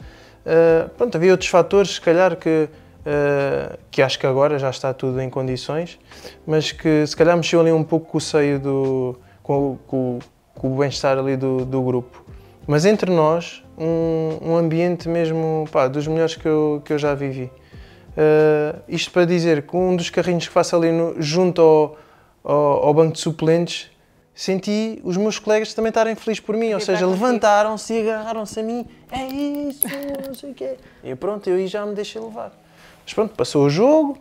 Uh, pronto, havia outros fatores, se calhar, que, uh, que acho que agora já está tudo em condições, mas que se calhar mexeu ali um pouco com o seio do. com, com, com o bem-estar ali do, do grupo. Mas entre nós, um, um ambiente mesmo pá, dos melhores que eu, que eu já vivi. Uh, isto para dizer que um dos carrinhos que faço ali no- junto ao, ao, ao banco de suplentes, senti os meus colegas também estarem felizes por mim, ou Vibrar seja, levantaram-se e agarraram-se a mim, é isso, não sei o quê. E pronto, eu aí já me deixei levar. Mas pronto, passou o jogo,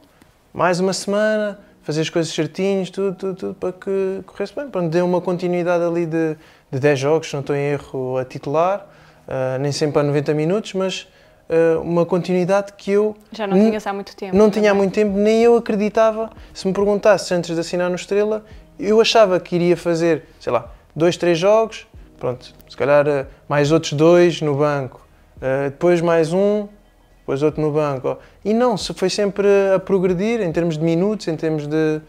mais uma semana, fazer as coisas certinhas, tudo, tudo, tudo para que corresse bem. Pronto, deu uma continuidade ali de, de 10 jogos, se não estou em erro, a titular, ah, nem sempre a 90 minutos, mas ah, uma continuidade que eu Já não tinhas há muito tempo. não tinha há também. muito tempo, nem eu acreditava. Se me perguntasse antes de assinar no Estrela, eu achava que iria fazer, sei lá, dois, três jogos, pronto, se calhar eh, mais outros dois no banco, depois mais um, depois outro no banco. E não, foi sempre a progredir em termos de minutos, em termos de.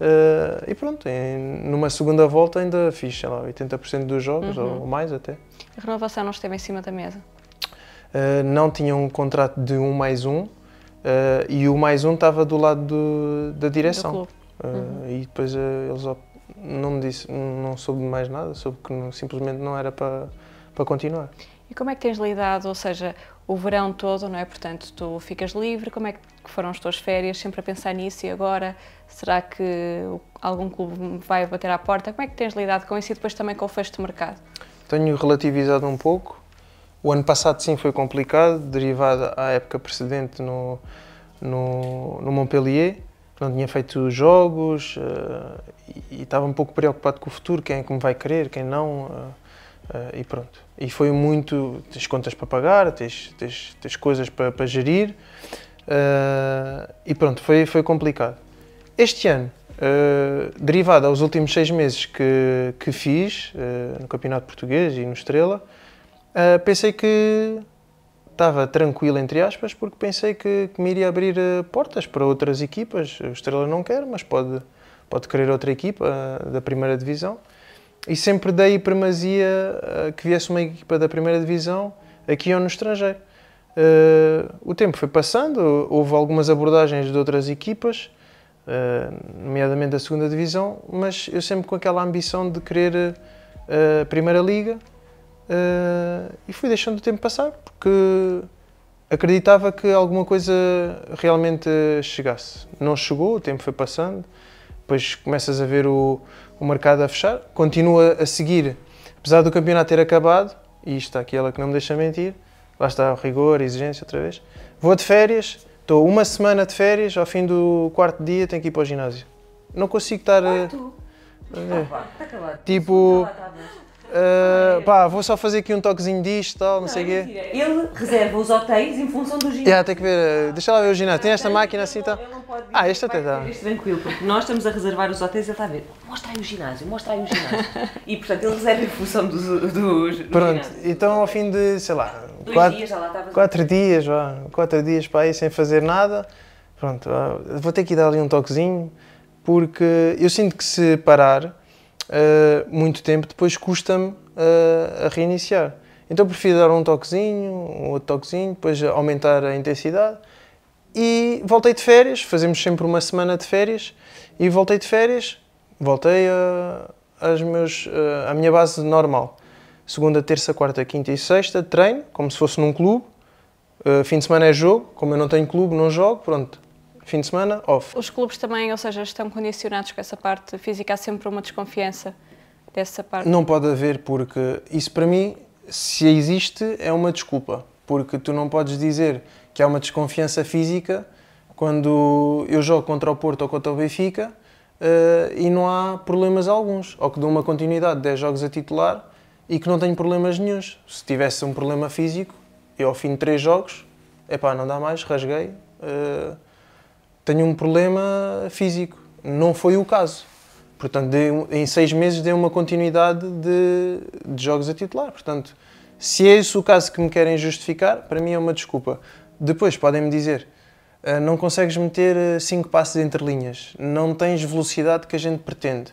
Eh, e pronto, em- numa segunda volta ainda fiz, sei lá, 80% dos jogos, ou mais até. A renovação não esteve em cima da mesa. Uh, não tinha um contrato de um mais um uh, e o mais um estava do lado do- da Do direção. clube. Uh, E depois uh, eles não me disse, não soube mais nada, soube que não- simplesmente não era para para continuar. E como é que tens lidado, ou seja, o verão todo, não é? Portanto, tu ficas livre, como é que foram as tuas férias? Sempre a pensar nisso e agora? Será que algum clube vai bater à porta? Como é que tens lidado com isso e depois também com o fecho de mercado? Tenho relativizado um pouco. O ano passado sim foi complicado, derivado à época precedente no, no, no Montpellier, que não tinha feito jogos uh, e, e, estava um pouco preocupado com o futuro, quem é que me vai querer, quem não, uh, uh, e pronto. E foi muito, tens contas para pagar, tens, tens, tens coisas para, para gerir, e pronto, foi, foi complicado. Este ano, derivado aos últimos seis meses que, que fiz no Campeonato Português e no Estrela, pensei que estava tranquilo, entre aspas, porque pensei que, que me iria abrir uh, portas para outras equipas. O Estrela não quer, mas pode, pode querer outra equipa uh, da primeira divisão. E sempre dei primazia uh, que viesse uma equipa da primeira divisão aqui ou no estrangeiro. O tempo foi passando, houve algumas abordagens de outras equipas, nomeadamente da segunda divisão, mas eu sempre com aquela ambição de querer a primeira liga Uh, e fui deixando o tempo passar porque acreditava que alguma coisa realmente chegasse. Não chegou, o tempo foi passando, depois começas a ver o, o mercado a fechar, continua a seguir, apesar do campeonato ter acabado, e está aquela que não me deixa mentir, lá está o rigor, a exigência outra vez. Vou de férias, estou uma semana de férias, ao fim do quarto dia tenho que ir para o ginásio. Não consigo estar. Quarto? É, está acabado. Tipo. Uh, pá, vou só fazer aqui um toquezinho disto, tal, não, não sei o quê. Mentira. Ele reserva os hotéis em função do ginásio. Yeah, tem que ver, deixa lá ver o ginásio. Tem esta máquina assim e tal. Ah, este até dá. tranquilo, porque nós estamos a reservar os hotéis e ele está a ver. Mostra aí o ginásio, mostra aí o ginásio. e portanto ele reserva em função dos. dos Pronto, então ao fim de, sei lá, Dois quatro, dias, já lá estava quatro dias, vá, quatro dias para aí sem fazer nada. Pronto, vou ter que dar ali um toquezinho, porque eu sinto que se parar uh, muito tempo, depois custa-me uh, a reiniciar. Então prefiro dar um toquezinho, um outro toquezinho, depois aumentar a intensidade. E voltei de férias, fazemos sempre uma semana de férias, e voltei de férias, voltei a, as meus, a minha base normal. Segunda, terça, quarta, quinta e sexta, treino, como se fosse num clube. Uh, fim de semana é jogo, como eu não tenho clube, não jogo, pronto, fim de semana, off. Os clubes também, ou seja, estão condicionados com essa parte física, há sempre uma desconfiança dessa parte? Não pode haver, porque isso para mim, se existe, é uma desculpa. Porque tu não podes dizer que há uma desconfiança física quando eu jogo contra o Porto ou contra o Benfica uh, e não há problemas alguns. Ou que dou uma continuidade de 10 jogos a titular e que não tenho problemas nenhums. Se tivesse um problema físico, eu ao fim de 3 jogos, epá, não dá mais, rasguei. Uh, tenho um problema físico. Não foi o caso. Portanto, em seis meses dei uma continuidade de, de, jogos a titular. Portanto, se é esse o caso que me querem justificar, para mim é uma desculpa. Depois podem-me dizer, ah, não consegues meter ah, cinco passos entre linhas, não tens velocidade que a gente pretende,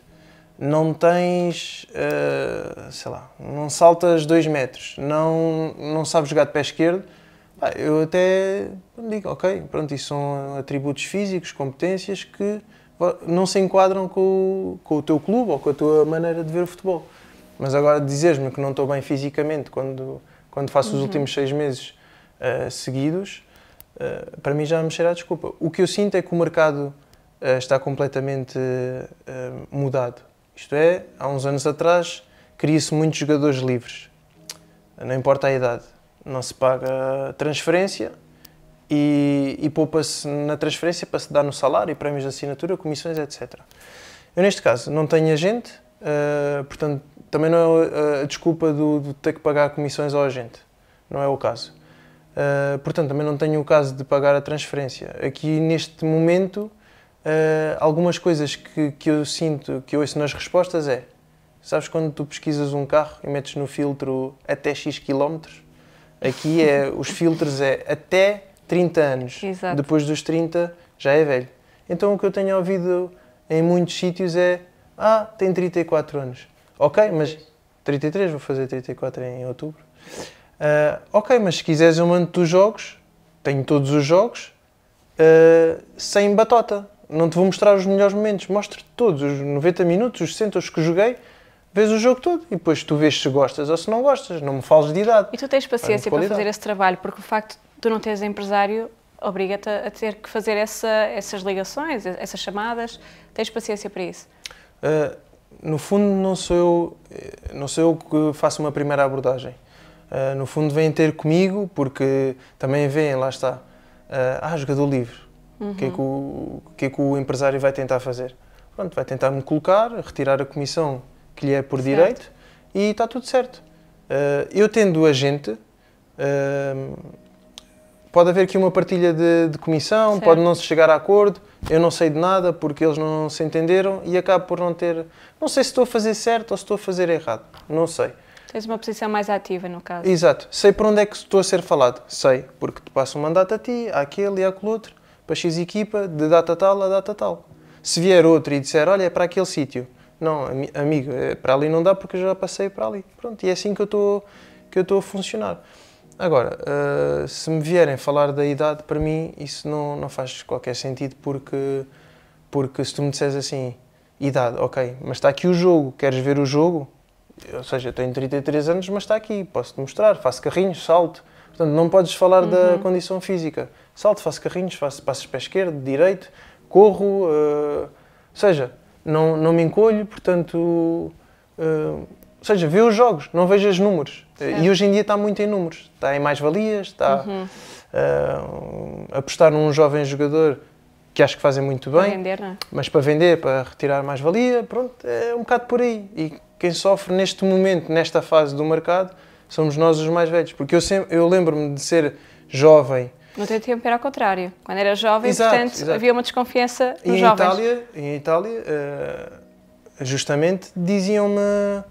não tens, ah, sei lá, não saltas dois metros, não, não sabes jogar de pé esquerdo, eu até digo, ok, pronto, isso são atributos físicos, competências que não se enquadram com, com o teu clube ou com a tua maneira de ver o futebol. Mas agora dizeres-me que não estou bem fisicamente quando, quando faço uhum. os últimos seis meses uh, seguidos, uh, para mim já me cheira a desculpa. O que eu sinto é que o mercado uh, está completamente mudado. Isto é, há uns anos atrás cria-se muitos jogadores livres, não importa a idade não se paga transferência e, e poupa-se na transferência para se dar no salário, prémios de assinatura, comissões, etc. Eu, neste caso, não tenho agente, uh, portanto, também não é a desculpa do, ter que pagar comissões ao agente. Não é o caso. Uh, portanto, também não tenho o caso de pagar a transferência. Aqui, neste momento, algumas coisas que, que eu sinto, que eu ouço nas respostas é Sabes quando tu pesquisas um carro e metes no filtro até X quilómetros? Aqui é, *laughs* os filtros é até 30 anos. Exato. Depois dos 30 já é velho. Então o que eu tenho ouvido em muitos sítios é ah, tem 34 anos. Ok, mas 33, vou fazer 34 em outubro. Uh, ok, mas se quiseres eu mando-te os jogos, tenho todos os jogos, uh, sem batota. Não te vou mostrar os melhores momentos, mostro-te todos, os 90 minutos, os 60, os que joguei, vês o jogo todo e depois tu vês se gostas ou se não gostas, não me fales de idade. E tu tens paciência para fazer esse trabalho, porque o facto de tu não teres empresário obriga-te a ter que fazer essa, essas ligações, essas chamadas. Tens paciência para isso? Uh, no fundo, não sou eu, não sou eu que faço uma primeira abordagem. Uh, no fundo, vêm ter comigo porque também veem, lá está, uh, ah, jogador livre. O que, é que o, o que é que o empresário vai tentar fazer? Pronto, vai tentar me colocar, retirar a comissão que lhe é por Certo. direito e está tudo certo. Uh, eu tendo agente, uh, pode haver aqui uma partilha de, de comissão, Certo. pode não se chegar a acordo, eu não sei de nada porque eles não se entenderam e acabo por não ter. Não sei se estou a fazer certo ou se estou a fazer errado, não sei. Tens uma posição mais ativa, no caso. Exato, sei por onde é que estou a ser falado, sei, porque te passo um mandato a ti, àquele e àquele outro, para X equipa, de data tal a data tal. Se vier outro e disser, olha, é para aquele sítio, não, ami- amigo, é para ali não dá porque eu já passei para ali. Pronto, e é assim que eu estou, que eu estou a funcionar. Agora, ah, se me vierem falar da idade, para mim isso não, não faz qualquer sentido porque, porque se tu me disseres assim, idade, ok, mas está aqui o jogo, queres ver o jogo? Ou seja, eu tenho 33 anos, mas está aqui, posso-te mostrar, faço carrinhos, salto. Portanto, não podes falar da condição física. Salto, faço carrinhos, faço passos pé esquerdo, direito, corro, eh, ou seja, não, não me encolho, portanto, eh, ou seja, vê os jogos, não vejas números. Certo. E hoje em dia está muito em números, está em mais-valias, está eh, a apostar num jovem jogador que acho que fazem muito Para bem. vender, não é? Mas para vender, para retirar mais valia, pronto, é um bocado por aí. E quem sofre neste momento, nesta fase do mercado, somos nós os mais velhos. Porque eu, sempre, eu lembro-me de ser jovem No teu tempo era ao contrário. Quando era jovem, Exato, portanto, exato. havia uma desconfiança e nos em jovens. Itália, em Itália eh, justamente diziam-me.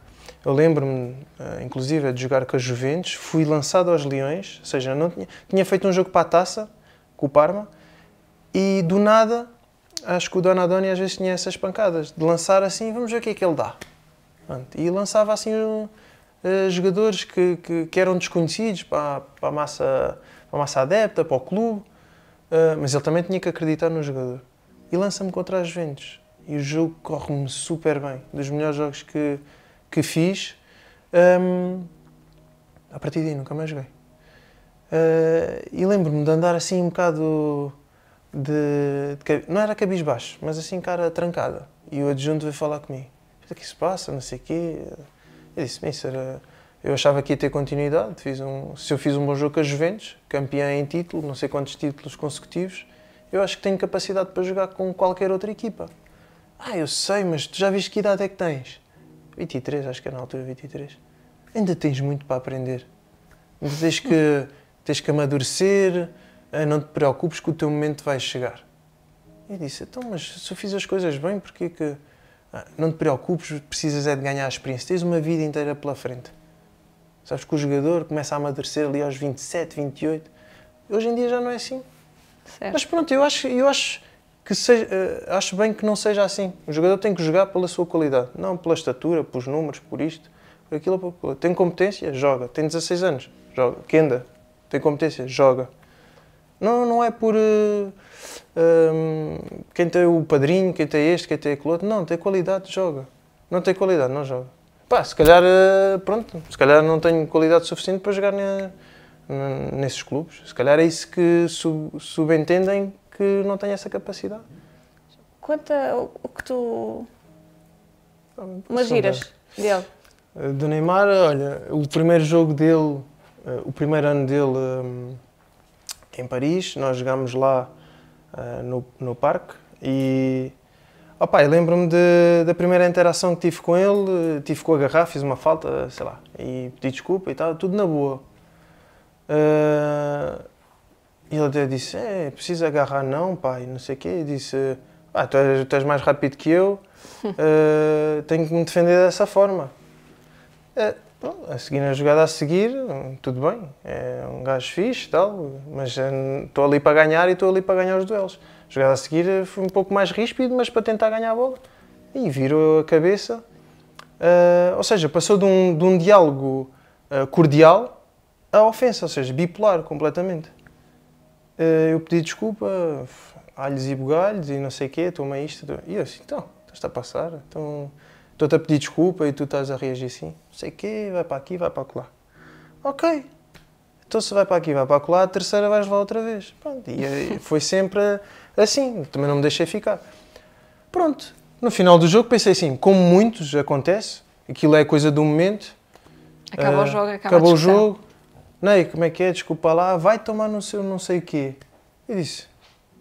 Eu lembro-me, eh, inclusive, de jogar com a Juventus, fui lançado aos Leões, ou seja, não tinha, tinha feito um jogo para a taça com o Parma e do nada, acho que o Donadoni às vezes tinha essas pancadas de lançar assim, vamos ver o que é que ele dá. E lançava assim um, eh, jogadores que, que, que eram desconhecidos para, para, a massa, para a massa adepta, para o clube, eh, mas ele também tinha que acreditar no jogador. E lança-me contra as Juventus. E o jogo corre-me super bem. Dos melhores jogos que, que fiz. Hum, a partir daí nunca mais joguei. Eh, e lembro-me de andar assim um bocado de, de Não era cabisbaixo, mas assim cara trancada. E o adjunto veio falar comigo. O que é que se passa? Não sei o quê. Eu disse, "Mister, eu achava que ia ter continuidade. Fiz um, se eu fiz um bom jogo com a Juventus, campeão em título, não sei quantos títulos consecutivos, eu acho que tenho capacidade para jogar com qualquer outra equipa. Ah, eu sei, mas tu já viste que idade é que tens? 23, acho que era na altura 23. Ainda tens muito para aprender. Ainda tens que, *laughs* tens que amadurecer, eh, não te preocupes que o teu momento vai chegar. Eu disse, então, mas se eu fiz as coisas bem, porquê que... Ah, não te preocupes, precisas é de ganhar a experiência. Tens uma vida inteira pela frente. Sabes que o jogador começa a amadurecer ali aos 27, 28. Hoje em dia já não é assim. Certo. Mas pronto, eu acho, eu acho que seja, eh, acho bem que não seja assim. O jogador tem que jogar pela sua qualidade, não pela estatura, pelos números, por isto, por aquilo, por aquilo. Tem competência, joga. Tem 16 anos, joga. Kenda, tem competência, joga. Não, não é por hum, quem tem o padrinho, quem tem este, quem tem aquele outro. Não, tem qualidade, joga. Não tem qualidade, não joga. Pá, se calhar, eh, pronto, se calhar não tenho qualidade suficiente para jogar ne- nesses clubes. Se calhar é isso que sub- subentendem que não tenho essa capacidade. Conta o, que tu. Umas Saudades. giras dele. Uh, Do Neymar, olha, o primeiro jogo dele, uh, o primeiro ano dele em Paris, nós jogámos lá no, no parque e opa, eu lembro-me da primeira interação que tive com ele, tive com a garrafa, fiz uma falta, sei lá, e pedi desculpa e tal, tudo na boa. Uh, e ele até disse, é, precisa agarrar não, pai, não sei o quê, e disse, ah, tu és, tu és mais rápido que eu, uh, *laughs* tenho que me defender dessa forma. É, bom, a seguir na jogada a seguir, tudo bem, é um gajo fixe e tal, mas estou ali para ganhar e estou ali para ganhar os duelos. Jogada a seguir eh, foi um pouco mais ríspido, mas para tentar ganhar a bola. E virou a cabeça. Ah, ou seja, passou de um, de um diálogo ah, cordial à ofensa, ou seja, bipolar completamente. Ah, eu pedi desculpa, alhos e bugalhos e não sei o quê, toma isto. E eu assim, então, estás a passar? Então, estou-te a pedir desculpa e tu estás a reagir assim, não sei o quê, vai para aqui, vai para lá. Ok, então se vai para aqui, vai para lá, a terceira vais lá outra vez. Pronto, e foi sempre assim, também não me deixei ficar. Pronto, no final do jogo pensei assim, como muitos acontece, aquilo é coisa do momento. Acaba uh, o jogo, acaba Acabou o jogo. Ney, como é que é? Desculpa lá, vai tomar no seu não sei o quê. Eu disse,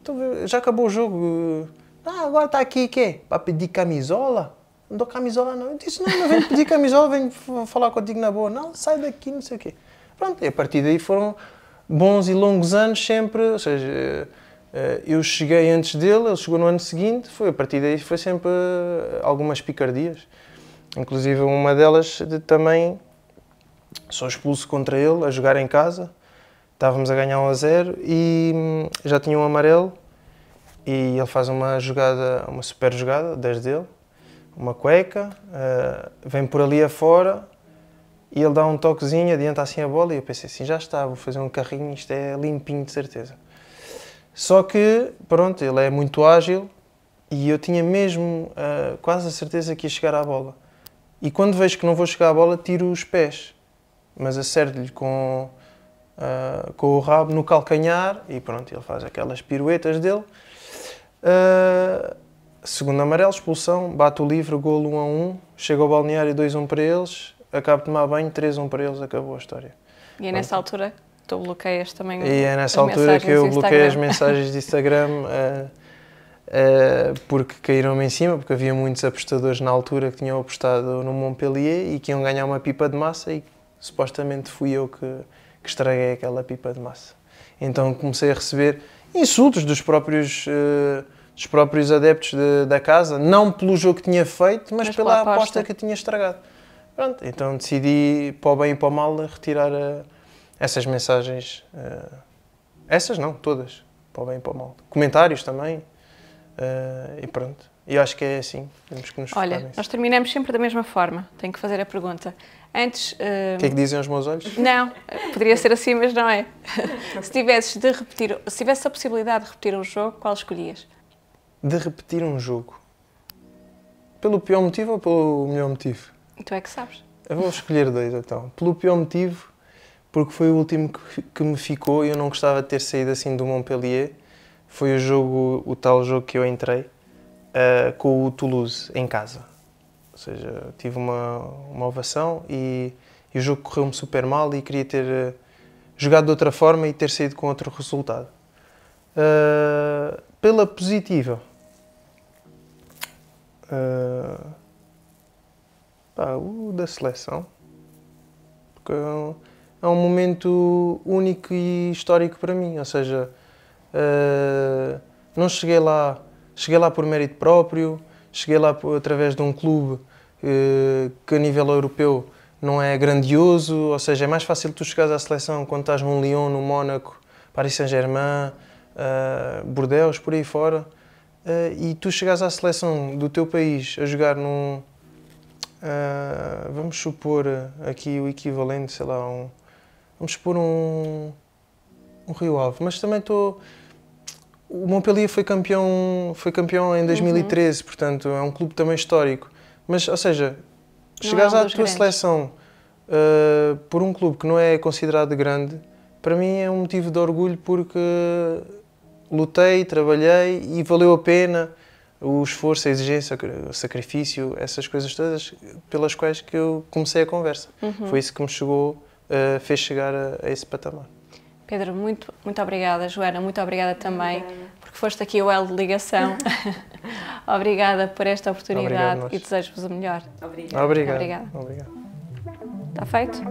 então, já acabou o jogo. Ah, agora está aqui, quê? Para pedir camisola? Não dou camisola não. Eu disse, não, não venho pedir camisola, venho falar contigo na boa. Não, sai daqui, não sei o quê. Pronto, e a partir daí foram bons e longos anos sempre, ou seja, eu cheguei antes dele, ele chegou no ano seguinte, foi a partir daí foi sempre eh, algumas picardias. Inclusive uma delas de, também sou expulso contra ele a jogar em casa. Estávamos a ganhar 1 a 0 e hum, já tinha um amarelo e ele faz uma jogada, uma super jogada desde dele, uma cueca, uh, vem por ali afora e ele dá um toquezinho, adianta assim a bola e eu pensei assim, já está, vou fazer um carrinho, isto é limpinho de certeza. Só que, pronto, ele é muito ágil e eu tinha mesmo uh, quase a certeza que ia chegar à bola. E quando vejo que não vou chegar à bola, tiro os pés, mas acerto-lhe com, uh, com o rabo no calcanhar e pronto, ele faz aquelas piruetas dele. Uh, segundo amarelo, expulsão, bate o livre, golo 1 a 1, chega ao balneário 2 a 1 para eles, acabo de tomar banho, 3 a 1 para eles, acabou a história. E é nessa altura tu bloqueias também E é nessa altura que eu bloqueei as *laughs* mensagens de Instagram uh, uh, porque caíram-me em cima, porque havia muitos apostadores na altura que tinham apostado no Montpellier e que iam ganhar uma pipa de massa e supostamente fui eu que, que estraguei aquela pipa de massa. Então comecei a receber insultos dos próprios, uh, dos próprios adeptos de, da casa, não pelo jogo que tinha feito, mas, mas pela aposta. aposta que tinha estragado. Pronto, então decidi, para o bem e para o mal, retirar a, essas mensagens. Uh, essas não, todas, para o bem e para o mal. Comentários também. Uh, e pronto. E eu acho que é assim, temos que nos Olha, nós terminamos sempre da mesma forma. Tenho que fazer a pergunta. Antes. O que é que dizem os meus olhos? Não, poderia ser assim, mas não é. *laughs* se tivesses de repetir, se tivesse a possibilidade de repetir um jogo, qual escolhias? De repetir um jogo? Pelo pior motivo ou pelo melhor motivo? Tu é que sabes. Eu vou escolher dois então. Pelo pior motivo, porque foi o último que, que me ficou e eu não gostava de ter saído assim do Montpellier. Foi o jogo, o tal jogo que eu entrei uh, com o Toulouse em casa. Ou seja, tive uma, uma ovação e, e o jogo correu-me super mal e queria ter uh, jogado de outra forma e ter saído com outro resultado. Uh, pela positiva, Pá, o da seleção. Porque um, é um, momento único e histórico para mim. Ou seja, uh, não cheguei lá, cheguei lá por mérito próprio, cheguei lá por, através de um clube uh, que a nível europeu não é grandioso, ou seja, é mais fácil tu chegares à seleção quando estás num Lyon, no Mónaco, Paris Saint-Germain, uh, Bordeaux, por aí fora, e tu chegares à seleção do teu país a jogar num, Uh, vamos supor aqui o equivalente, sei lá, um, vamos supor um, um Rio Ave, mas também estou. O Montpellier foi campeão, foi campeão em 2013, uhum. portanto é um clube também histórico. Mas, ou seja, chegares é um à tua grandes. seleção uh, por um clube que não é considerado grande, para mim é um motivo de orgulho porque lutei, trabalhei e valeu a pena o esforço, a exigência, o sacrifício, essas coisas todas pelas quais que eu comecei a conversa. Uhum. Foi isso que me chegou, uh, fez chegar a, a, esse patamar. Pedro, muito, muito obrigada. Joana, muito obrigada também, obrigada. porque foste aqui o L de ligação. *laughs* obrigada por esta oportunidade e desejo-vos o melhor. Obrigada. Obrigado. Obrigada. Obrigado. Está feito?